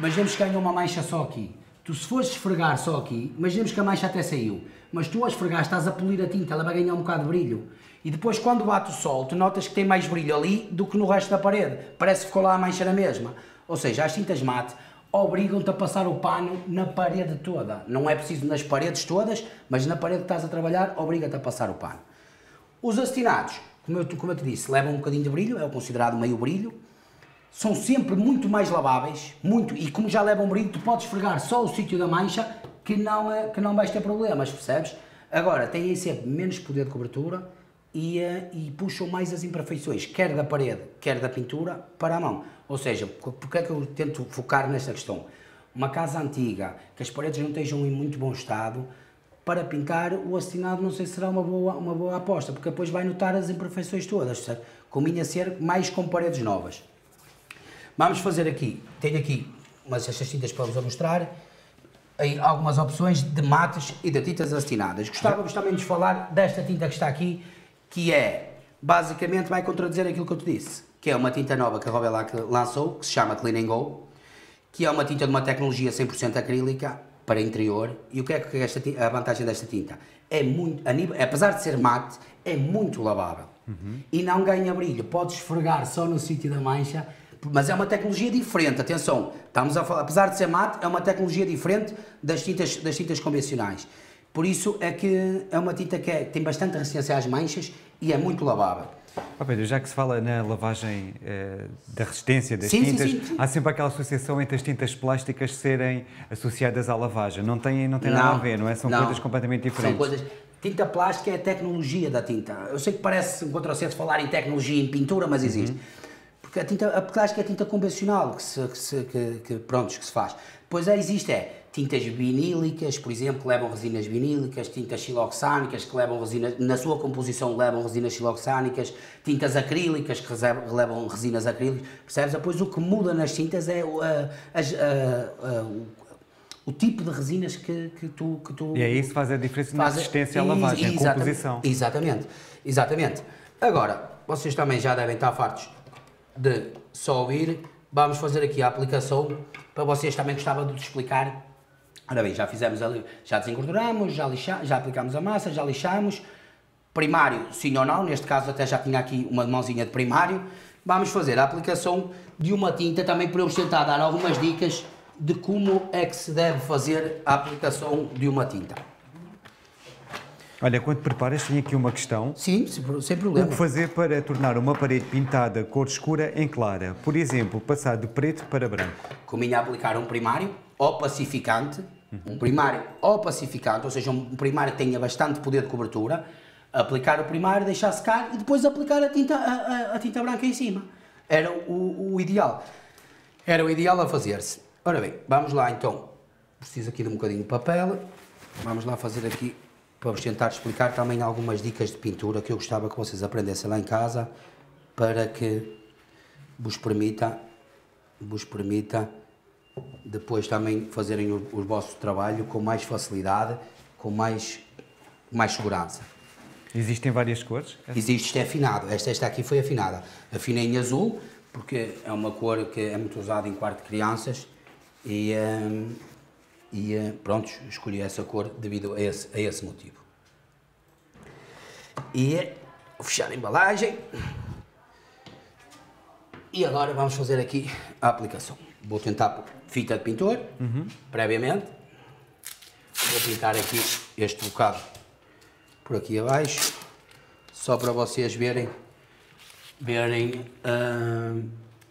Imaginemos que ganha uma mancha só aqui. Tu se fores esfregar só aqui, imaginemos que a mancha até saiu, mas tu a esfregar estás a polir a tinta, ela vai ganhar um bocado de brilho. E depois quando bate o sol, tu notas que tem mais brilho ali do que no resto da parede. Parece que ficou lá a mancha na mesma. Ou seja, as tintas mate obrigam-te a passar o pano na parede toda. Não é preciso nas paredes todas, mas na parede que estás a trabalhar, obriga-te a passar o pano. Os acetinados, como eu, como eu te disse, levam um bocadinho de brilho, é o considerado meio brilho, são sempre muito mais laváveis, muito, e como já levam brilho, tu podes esfregar só o sítio da mancha que não, é, que não vais ter problemas, percebes? Agora, têm sempre menos poder de cobertura e, eh, e puxam mais as imperfeições, quer da parede, quer da pintura, para a mão. Ou seja, porque é que eu tento focar nesta questão? Uma casa antiga, que as paredes não estejam em muito bom estado, para pintar o assinado não sei se será uma boa, uma boa aposta, porque depois vai notar as imperfeições todas, certo? Combina ser mais com paredes novas. Vamos fazer aqui, tenho aqui umas estas tintas para vos mostrar, aí algumas opções de mates e de tintas acetinadas. Gostávamos também de falar desta tinta que está aqui, que é, basicamente vai contradizer aquilo que eu te disse, que é uma tinta nova que a Robelac lançou, que se chama Clean Go, que é uma tinta de uma tecnologia 100% acrílica para interior. E o que é que é esta, a vantagem desta tinta? É muito, a nível, apesar de ser mate, é muito lavável. Uhum. E não ganha brilho. Podes esfregar só no sítio da mancha, mas é uma tecnologia diferente. Atenção, estamos a falar, apesar de ser mate, é uma tecnologia diferente das tintas, das tintas convencionais. Por isso é que é uma tinta que é, tem bastante resistência às manchas e é muito lavável. Oh Pedro, já que se fala na lavagem eh, da resistência das sim, tintas, sim, sim, há sempre aquela associação entre as tintas plásticas serem associadas à lavagem. Não tem, não tem não, nada a ver, não é? São não, coisas completamente diferentes. São coisas... Tinta plástica é a tecnologia da tinta. Eu sei que parece um contrassenso falar em tecnologia em pintura, mas existe. Uhum. Porque a tinta a plástica é a tinta convencional que se, que, se, que, que, pronto, que se faz. Pois é, existe é tintas vinílicas, por exemplo, que levam resinas vinílicas, tintas xiloxânicas, que levam resinas, na sua composição levam resinas xiloxânicas, tintas acrílicas, que levam resinas acrílicas, percebes? Depois o que muda nas tintas é o, o tipo de resinas que, que, tu, que tu... E é isso que faz a diferença na resistência à lavagem, a composição. Exatamente, exatamente. Agora, vocês também já devem estar fartos de só ouvir, vamos fazer aqui a aplicação, para vocês também gostava de explicar Ora bem, já fizemos ali, já desengorduramos, já, já aplicamos a massa, já lixamos. Primário, sim ou não, neste caso até já tinha aqui uma mãozinha de primário. Vamos fazer a aplicação de uma tinta, também para eu tentar dar algumas dicas de como é que se deve fazer a aplicação de uma tinta. Olha, quando preparas, tenho aqui uma questão. Sim, sem problema. O que fazer para tornar uma parede pintada cor escura em clara? Por exemplo, passar de preto para branco. Combina aplicar um primário ou pacificante, um primário ou pacificante, ou seja, um primário que tenha bastante poder de cobertura, aplicar o primário, deixar secar e depois aplicar a tinta, a, a, a tinta branca em cima. Era o, o, ideal. Era o ideal a fazer-se. Ora bem, vamos lá então. Preciso aqui de um bocadinho de papel. Vamos lá fazer aqui vos tentar explicar também algumas dicas de pintura que eu gostava que vocês aprendessem lá em casa para que vos permita, vos permita depois também fazerem o, o vosso trabalho com mais facilidade, com mais, mais segurança. Existem várias cores? Existe, isto é afinado. Esta, esta aqui foi afinada. Afinei em azul, porque é uma cor que é muito usada em quarto de crianças e, um, e eh, pronto, escolhi essa cor devido a esse, a esse motivo. E vou fechar a embalagem. E agora vamos fazer aqui a aplicação. Vou tentar fita de pintor, uhum. previamente. Vou pintar aqui este bocado por aqui abaixo, só para vocês verem. verem uh,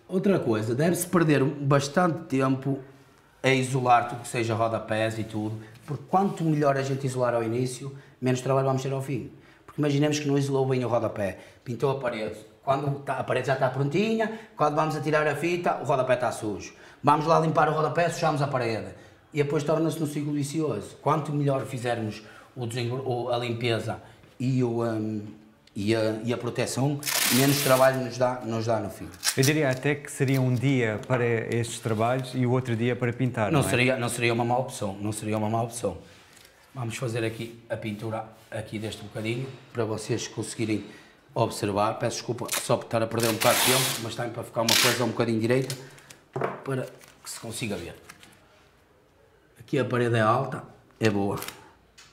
outra coisa, deve-se perder bastante tempo a isolar tudo que seja rodapés e tudo, porque quanto melhor a gente isolar ao início, menos trabalho vamos ter ao fim. Porque imaginemos que não isolou bem o rodapé, pintou a parede, quando tá, a parede já está prontinha, quando vamos a tirar a fita, o rodapé está sujo. Vamos lá limpar o rodapé, fechamos a parede. E depois torna-se um ciclo vicioso. Quanto melhor fizermos o a limpeza e, o, um, e, a, e a proteção, menos trabalho nos dá, nos dá no fim. Eu diria até que seria um dia para estes trabalhos e o outro dia para pintar, não, não é? seria Não seria uma má opção, não seria uma má opção. Vamos fazer aqui a pintura aqui deste bocadinho, para vocês conseguirem observar, peço desculpa só por estar a perder um bocado de tempo, mas também para ficar uma coisa um bocadinho direita, para que se consiga ver. Aqui a parede é alta, é boa,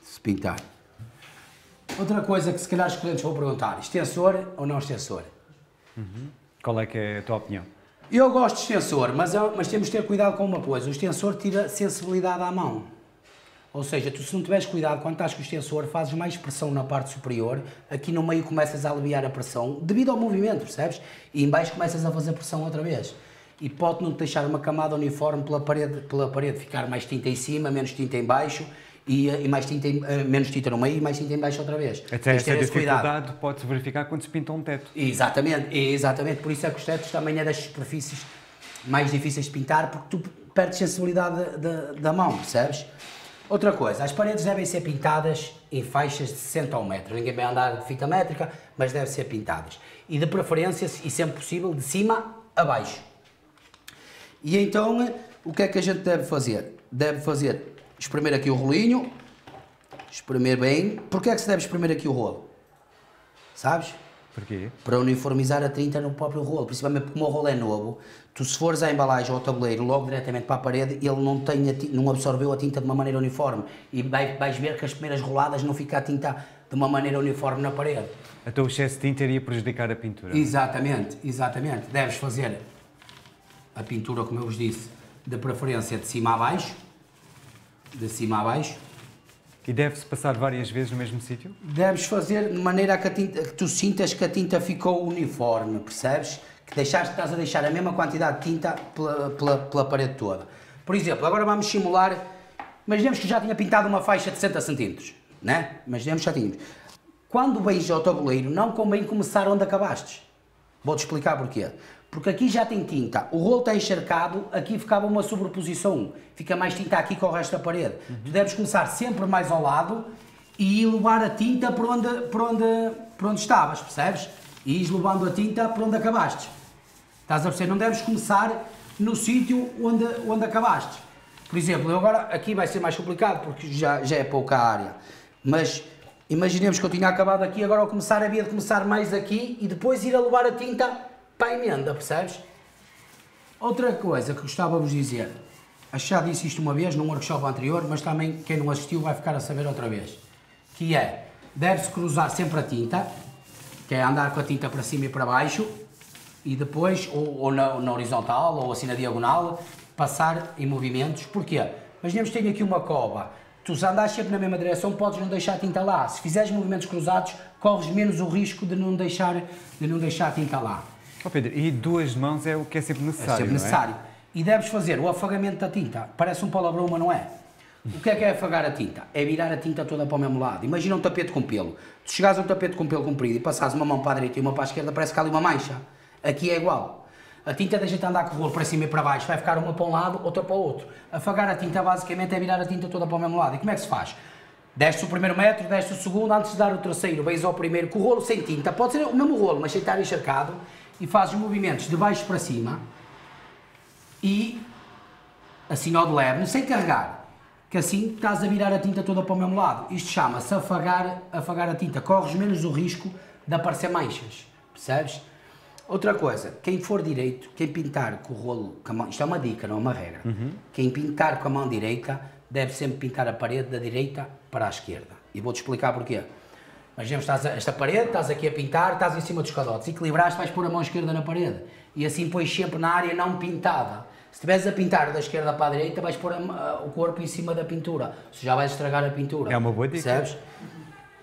se pintar. Outra coisa que se calhar os clientes vão perguntar, extensor ou não extensor? Uhum. Qual é que é a tua opinião? Eu gosto de extensor, mas, mas temos de ter cuidado com uma coisa, o extensor tira sensibilidade à mão. Ou seja, tu se não tiveres cuidado, quando estás com o extensor, fazes mais pressão na parte superior, aqui no meio começas a aliviar a pressão, devido ao movimento, percebes? E em baixo começas a fazer pressão outra vez. E pode não deixar uma camada uniforme pela parede, pela parede ficar mais tinta em cima, menos tinta em baixo, e, e mais tinta em, eh, menos tinta no meio e mais tinta em baixo outra vez. Até essa dificuldade pode-se verificar quando se pinta um teto. Exatamente, exatamente. Por isso é que os tetos também é das superfícies mais difíceis de pintar, porque tu perdes sensibilidade da mão, percebes? Outra coisa, as paredes devem ser pintadas em faixas de 60 ao metro. Ninguém vai andar de fita métrica, mas devem ser pintadas. E de preferência, e sempre possível, de cima a baixo. E então, o que é que a gente deve fazer? Deve fazer, espremer aqui o rolinho, espremer bem. Porquê é que se deve espremer aqui o rolo? Sabes? Porquê? Para uniformizar a tinta no próprio rolo, principalmente porque o meu rolo é novo, tu se fores à embalagem ou ao tabuleiro logo diretamente para a parede, ele não, tem a, não absorveu a tinta de uma maneira uniforme e vai, vais ver que as primeiras roladas não fica a tinta de uma maneira uniforme na parede. Então o excesso de tinta iria prejudicar a pintura? Exatamente, exatamente. Deves fazer a pintura, como eu vos disse, de preferência de cima a baixo, de cima a baixo, e deve-se passar várias vezes no mesmo sítio? Deves fazer de maneira que, tinta, que, tu sintas que a tinta ficou uniforme, percebes? Que deixaste, estás a deixar a mesma quantidade de tinta pela, pela, pela parede toda. Por exemplo, agora vamos simular, imaginemos que já tinha pintado uma faixa de 60 centímetros, né? Imaginemos que já tínhamos. Quando vens ao tabuleiro, não convém começar onde acabaste. Vou-te explicar porquê. Porque aqui já tem tinta, o rolo está encharcado, aqui ficava uma sobreposição, fica mais tinta aqui que o resto da parede. Uhum. Tu deves começar sempre mais ao lado e levar a tinta por onde, por onde, por onde estavas, percebes? E ires levando a tinta por onde acabaste. Estás a perceber? Não deves começar no sítio onde, onde acabaste. Por exemplo, eu agora aqui vai ser mais complicado porque já, já é pouca área, mas imaginemos que eu tinha acabado aqui, agora ao começar havia de começar mais aqui e depois ir a levar a tinta para a emenda, percebes? Outra coisa que gostava de vos dizer, já disse isto uma vez num workshop anterior, mas também quem não assistiu vai ficar a saber outra vez, que é, deve-se cruzar sempre a tinta, que é andar com a tinta para cima e para baixo, e depois, ou, ou na, na, horizontal, ou assim na diagonal, passar em movimentos, porquê? Imaginemos que tenho aqui uma cova, tu se andas sempre na mesma direção, podes não deixar a tinta lá, se fizeres movimentos cruzados, corres menos o risco de não deixar, de não deixar a tinta lá. Oh Pedro, e duas mãos é o que é sempre necessário. É sempre necessário. É? E deves fazer o afagamento da tinta. Parece um palavrão, mas não é. O que é que é afagar a tinta? É virar a tinta toda para o mesmo lado. Imagina um tapete com pelo. Tu chegares a um tapete com pelo comprido e passares uma mão para a direita e uma para a esquerda, parece que há ali uma mancha. Aqui é igual. A tinta deixa-te andar com o rolo para cima e para baixo, vai ficar uma para um lado, outra para o outro. Afagar a tinta basicamente é virar a tinta toda para o mesmo lado. E como é que se faz? Desce o primeiro metro, desce o segundo, antes de dar o terceiro, vais ao primeiro, com o rolo sem tinta. Pode ser o mesmo rolo, mas sem estar encharcado e fazes movimentos de baixo para cima e assim ao de leve, sem carregar, que assim estás a virar a tinta toda para o mesmo lado. Isto chama-se afagar, afagar a tinta, corres menos o risco de aparecer manchas, percebes? Outra coisa, quem for direito, quem pintar com o rolo, com mão, isto é uma dica, não é uma regra, uhum. quem pintar com a mão direita deve sempre pintar a parede da direita para a esquerda. E vou-te explicar porquê. Imaginemos, estás a, esta parede, estás aqui a pintar, estás em cima dos cadotes, equilibraste, vais pôr a mão esquerda na parede e assim pões sempre na área não pintada. Se estiveres a pintar da esquerda para a direita, vais pôr a, o corpo em cima da pintura, se já vais estragar a pintura. É uma boa dica. Percebes?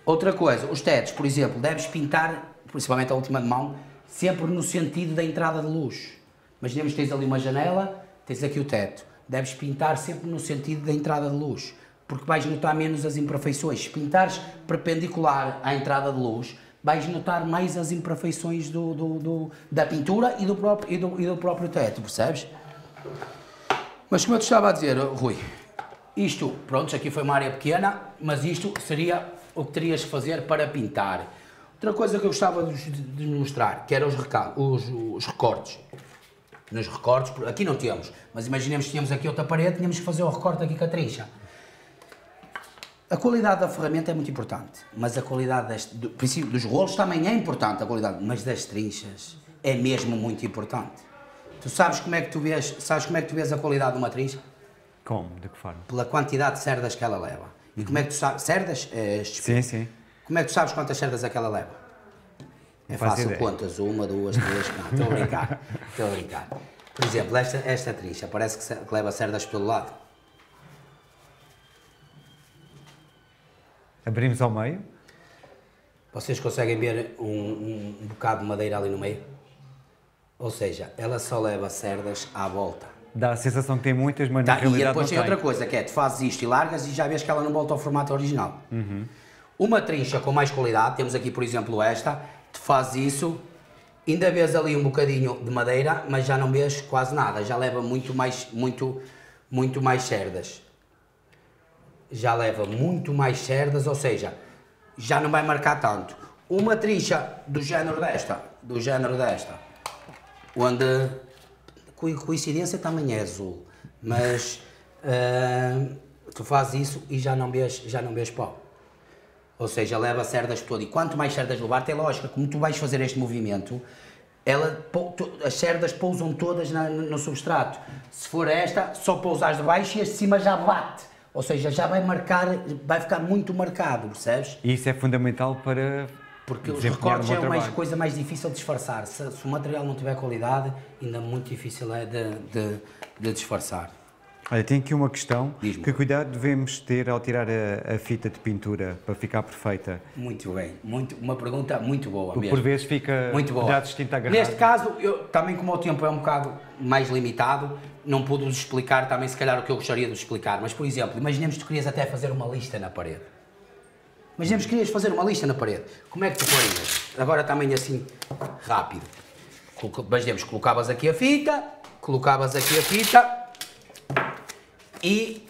Outra coisa, os tetos, por exemplo, deves pintar, principalmente a última de mão, sempre no sentido da entrada de luz. Imaginemos que tens ali uma janela, tens aqui o teto. Deves pintar sempre no sentido da entrada de luz porque vais notar menos as imperfeições. Se pintares perpendicular à entrada de luz, vais notar mais as imperfeições do, do, do da pintura e do, próprio, e, do, e do próprio teto, percebes? Mas como eu te estava a dizer, Rui, isto, pronto, aqui foi uma área pequena, mas isto seria o que terias que fazer para pintar. Outra coisa que eu gostava de, mostrar, que eram os, os, os recortes. Nos recortes, aqui não temos, mas imaginemos que tínhamos aqui outra parede, tínhamos que fazer o recorte aqui com a trincha. A qualidade da ferramenta é muito importante, mas a qualidade das, do, dos rolos também é importante, a qualidade, mas das trinchas é mesmo muito importante. Tu sabes como é que tu vês, sabes como é que tu vês a qualidade de uma trincha? Como? De que forma? Pela quantidade de cerdas que ela leva. E como é que tu sabes? Cerdas? É, sim, sim. Como é que tu sabes quantas cerdas é que ela leva? É fácil, ideia. contas. Uma, duas, três, quatro. Estou a brincar. Estou a brincar. Por exemplo, esta, esta trincha parece que, que leva cerdas pelo lado. Abrimos ao meio. Vocês conseguem ver um, um, um, bocado de madeira ali no meio? Ou seja, ela só leva cerdas à volta. Dá a sensação que tem muitas, mas tá, na realidade E depois tem, tem outra coisa, que é, tu fazes isto e largas e já vês que ela não volta ao formato original. Uhum. Uma trincha com mais qualidade, temos aqui por exemplo esta, tu fazes isso, ainda vês ali um bocadinho de madeira, mas já não vês quase nada, já leva muito mais, muito, muito mais cerdas já leva muito mais cerdas, ou seja, já não vai marcar tanto. Uma trincha do género desta, do género desta, onde coincidência também é azul, mas uh, tu fazes isso e já não vês, já não vês pau. Ou seja, leva cerdas todo. E quanto mais cerdas levar, tem lógica, como tu vais fazer este movimento, ela, as cerdas pousam todas na, no substrato. Se for esta, só pousas de baixo e as de cima já bate. Ou seja, já vai marcar, vai ficar muito marcado, percebes? E isso é fundamental para. Porque os recortes é a coisa mais difícil de disfarçar. Se, se, o material não tiver qualidade, ainda muito difícil é de, de, de disfarçar. Olha, tem aqui uma questão. Que cuidado devemos ter ao tirar a, a, fita de pintura para ficar perfeita? Muito bem. Muito, uma pergunta muito boa Porque mesmo. Por vezes fica muito boa. distinta agarrada. Neste caso, eu, também como o tempo é um bocado mais limitado, não pude explicar também se calhar o que eu gostaria de explicar. Mas, por exemplo, imaginemos que tu querias até fazer uma lista na parede. Imaginemos que querias fazer uma lista na parede. Como é que tu farias? Agora também assim, rápido. Imaginemos, colocavas aqui a fita, colocavas aqui a fita e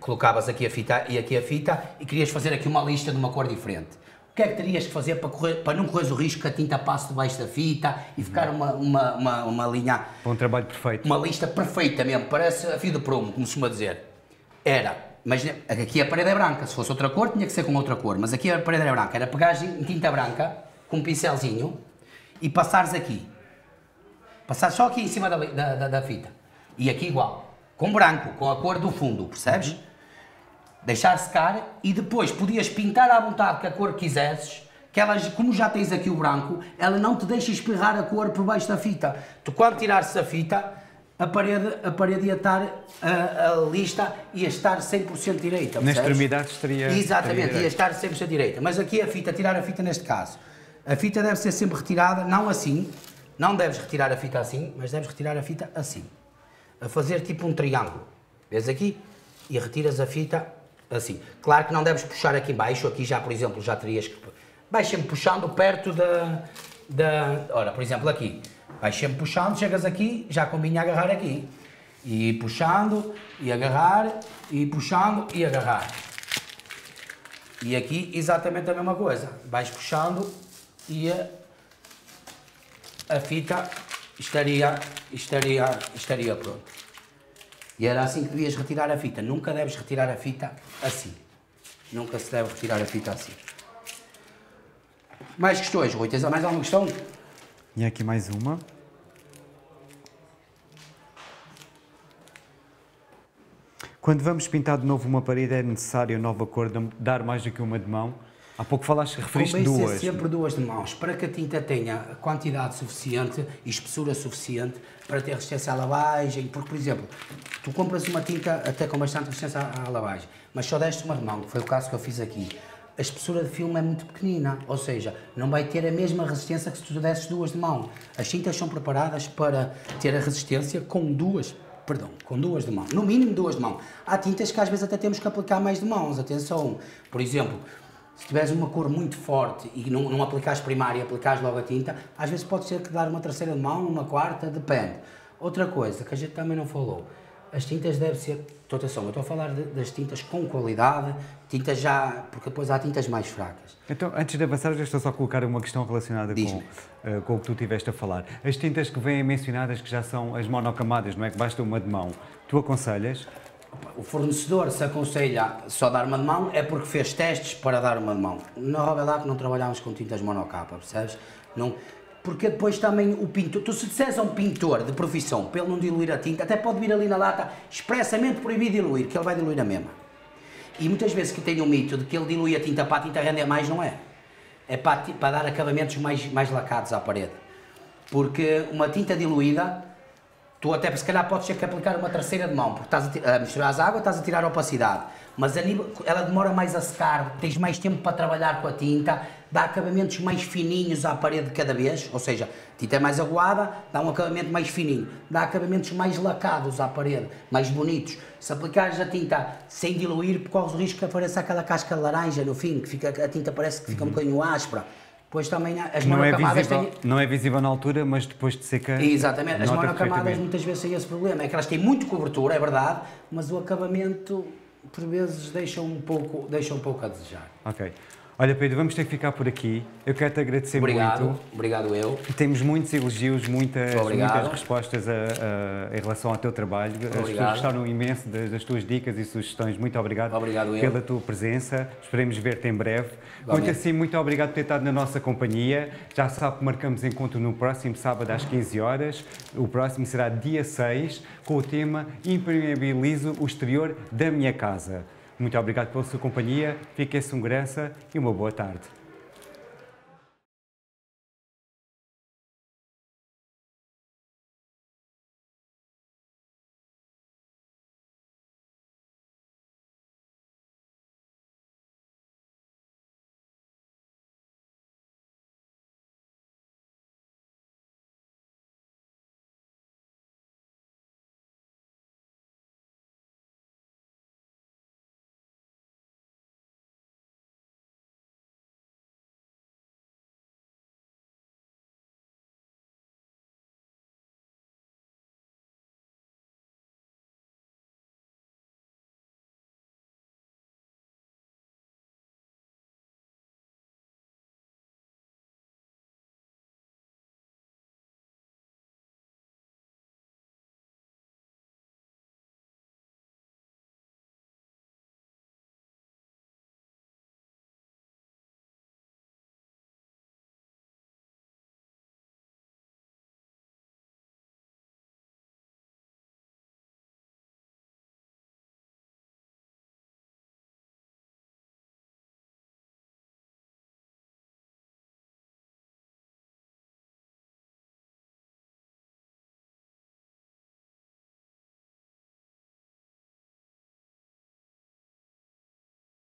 colocavas aqui a fita e aqui a fita e querias fazer aqui uma lista de uma cor diferente. O que é que terias que fazer para, correr, para não correr o risco que a tinta passe debaixo da fita e ficar uma, uma, uma, uma linha... Um trabalho perfeito. Uma lista perfeita mesmo, parece a fio de prumo, como se costuma dizer. Era, mas aqui a parede é branca, se fosse outra cor tinha que ser com outra cor, mas aqui a parede é branca, era pegar em tinta branca, com um pincelzinho, e passares aqui. Passar só aqui em cima da, da, da, da fita. E aqui igual com branco, com a cor do fundo, percebes? Deixar secar e depois podias pintar à vontade com a cor que quisesses, que ela, como já tens aqui o branco, ela não te deixa espirrar a cor por baixo da fita. Tu quando tirares a fita, a parede, a parede ia estar, a, a lista ia estar 100% direita. Na extremidade estaria. Exatamente, estaria ia estar 100% direita. Mas aqui a fita, tirar a fita neste caso. A fita deve ser sempre retirada, não assim, não deves retirar a fita assim, mas deves retirar a fita assim a fazer tipo um triângulo. Vês aqui? E retiras a fita assim. Claro que não deves puxar aqui embaixo, aqui já, por exemplo, já terias que... Vais sempre puxando perto da... da ora, por exemplo, aqui. Vais sempre puxando, chegas aqui, já combina agarrar aqui. E puxando, e agarrar, e puxando, e agarrar. E aqui exatamente a mesma coisa. Vais puxando e a, a fita estaria, estaria, estaria pronto. E era assim que devias retirar a fita. Nunca deves retirar a fita assim. Nunca se deve retirar a fita assim. Mais questões, Rui? Tens mais alguma questão? E aqui mais uma. Quando vamos pintar de novo uma parede, é necessário nova cor, dar mais do que uma de mão? Há pouco falaste, referiste Convém duas. ser sempre duas de mãos, para que a tinta tenha quantidade suficiente e espessura suficiente para ter resistência à lavagem. Porque, por exemplo, tu compras uma tinta até com bastante resistência à lavagem, mas só deste uma de mão, que foi o caso que eu fiz aqui. A espessura de filme é muito pequenina, ou seja, não vai ter a mesma resistência que se tu desses duas de mão. As tintas são preparadas para ter a resistência com duas perdão, com duas de mão, no mínimo duas de mão. Há tintas que às vezes até temos que aplicar mais de mãos, atenção. Por exemplo, se tiveres uma cor muito forte e não, não aplicares primária e aplicares logo a tinta, às vezes pode ser que dar uma terceira de mão, uma quarta, depende. Outra coisa que a gente também não falou, as tintas devem ser, atenção, eu estou a falar de, das tintas com qualidade, tintas já, porque depois há tintas mais fracas. Então, antes de avançar, eu estou só a colocar uma questão relacionada com, uh, com o que tu tiveste a falar. As tintas que vêm mencionadas, que já são as monocamadas, não é? Que basta uma de mão, tu aconselhas? O fornecedor se aconselha só dar uma de mão é porque fez testes para dar uma de mão. Na Robelac não trabalhamos com tintas monocapa, percebes? Não, porque depois também o pintor, tu se disseres a um pintor de profissão para ele não diluir a tinta, até pode vir ali na lata expressamente proibir diluir, que ele vai diluir a mesma. E muitas vezes que tem o mito de que ele dilui a tinta para a tinta render mais, não é. É para, para dar acabamentos mais, mais lacados à parede. Porque uma tinta diluída, tu até se calhar podes ter que aplicar uma terceira de mão, porque estás a, a misturar as águas, estás a tirar a opacidade. Mas a nível, ela demora mais a secar, tens mais tempo para trabalhar com a tinta, dá acabamentos mais fininhos à parede cada vez, ou seja, a tinta é mais aguada, dá um acabamento mais fininho, dá acabamentos mais lacados à parede, mais bonitos. Se aplicares a tinta sem diluir, corres o risco que apareça aquela casca laranja no fim, que fica, a tinta parece que fica um bocadinho áspera. Depois também as não é, monocamadas visível, têm... não é visível na altura, mas depois de secar. Exatamente, as monocamadas muitas vezes têm esse problema, é que elas têm muito cobertura, é verdade, mas o acabamento por vezes deixa um pouco, deixa um pouco a desejar. Ok. Olha, Pedro, vamos ter que ficar por aqui. Eu quero te agradecer Obrigado, muito. obrigado eu. Temos muitos elogios, muitas, Obrigado. muitas respostas a- a- em relação ao teu trabalho. As pessoas Obrigado. gostaram imenso das, das tuas dicas e sugestões. Muito obrigado, Obrigado eu. pela tua presença. Esperemos ver-te em breve. Muito Igualmente. assim, muito obrigado por ter estado na nossa companhia. Já sabe que marcamos encontro no próximo sábado às 15 horas. O próximo será dia 6, com o tema Impermeabilizo o exterior da minha casa. Muito obrigado pela sua companhia. Fique em segurança e uma boa tarde.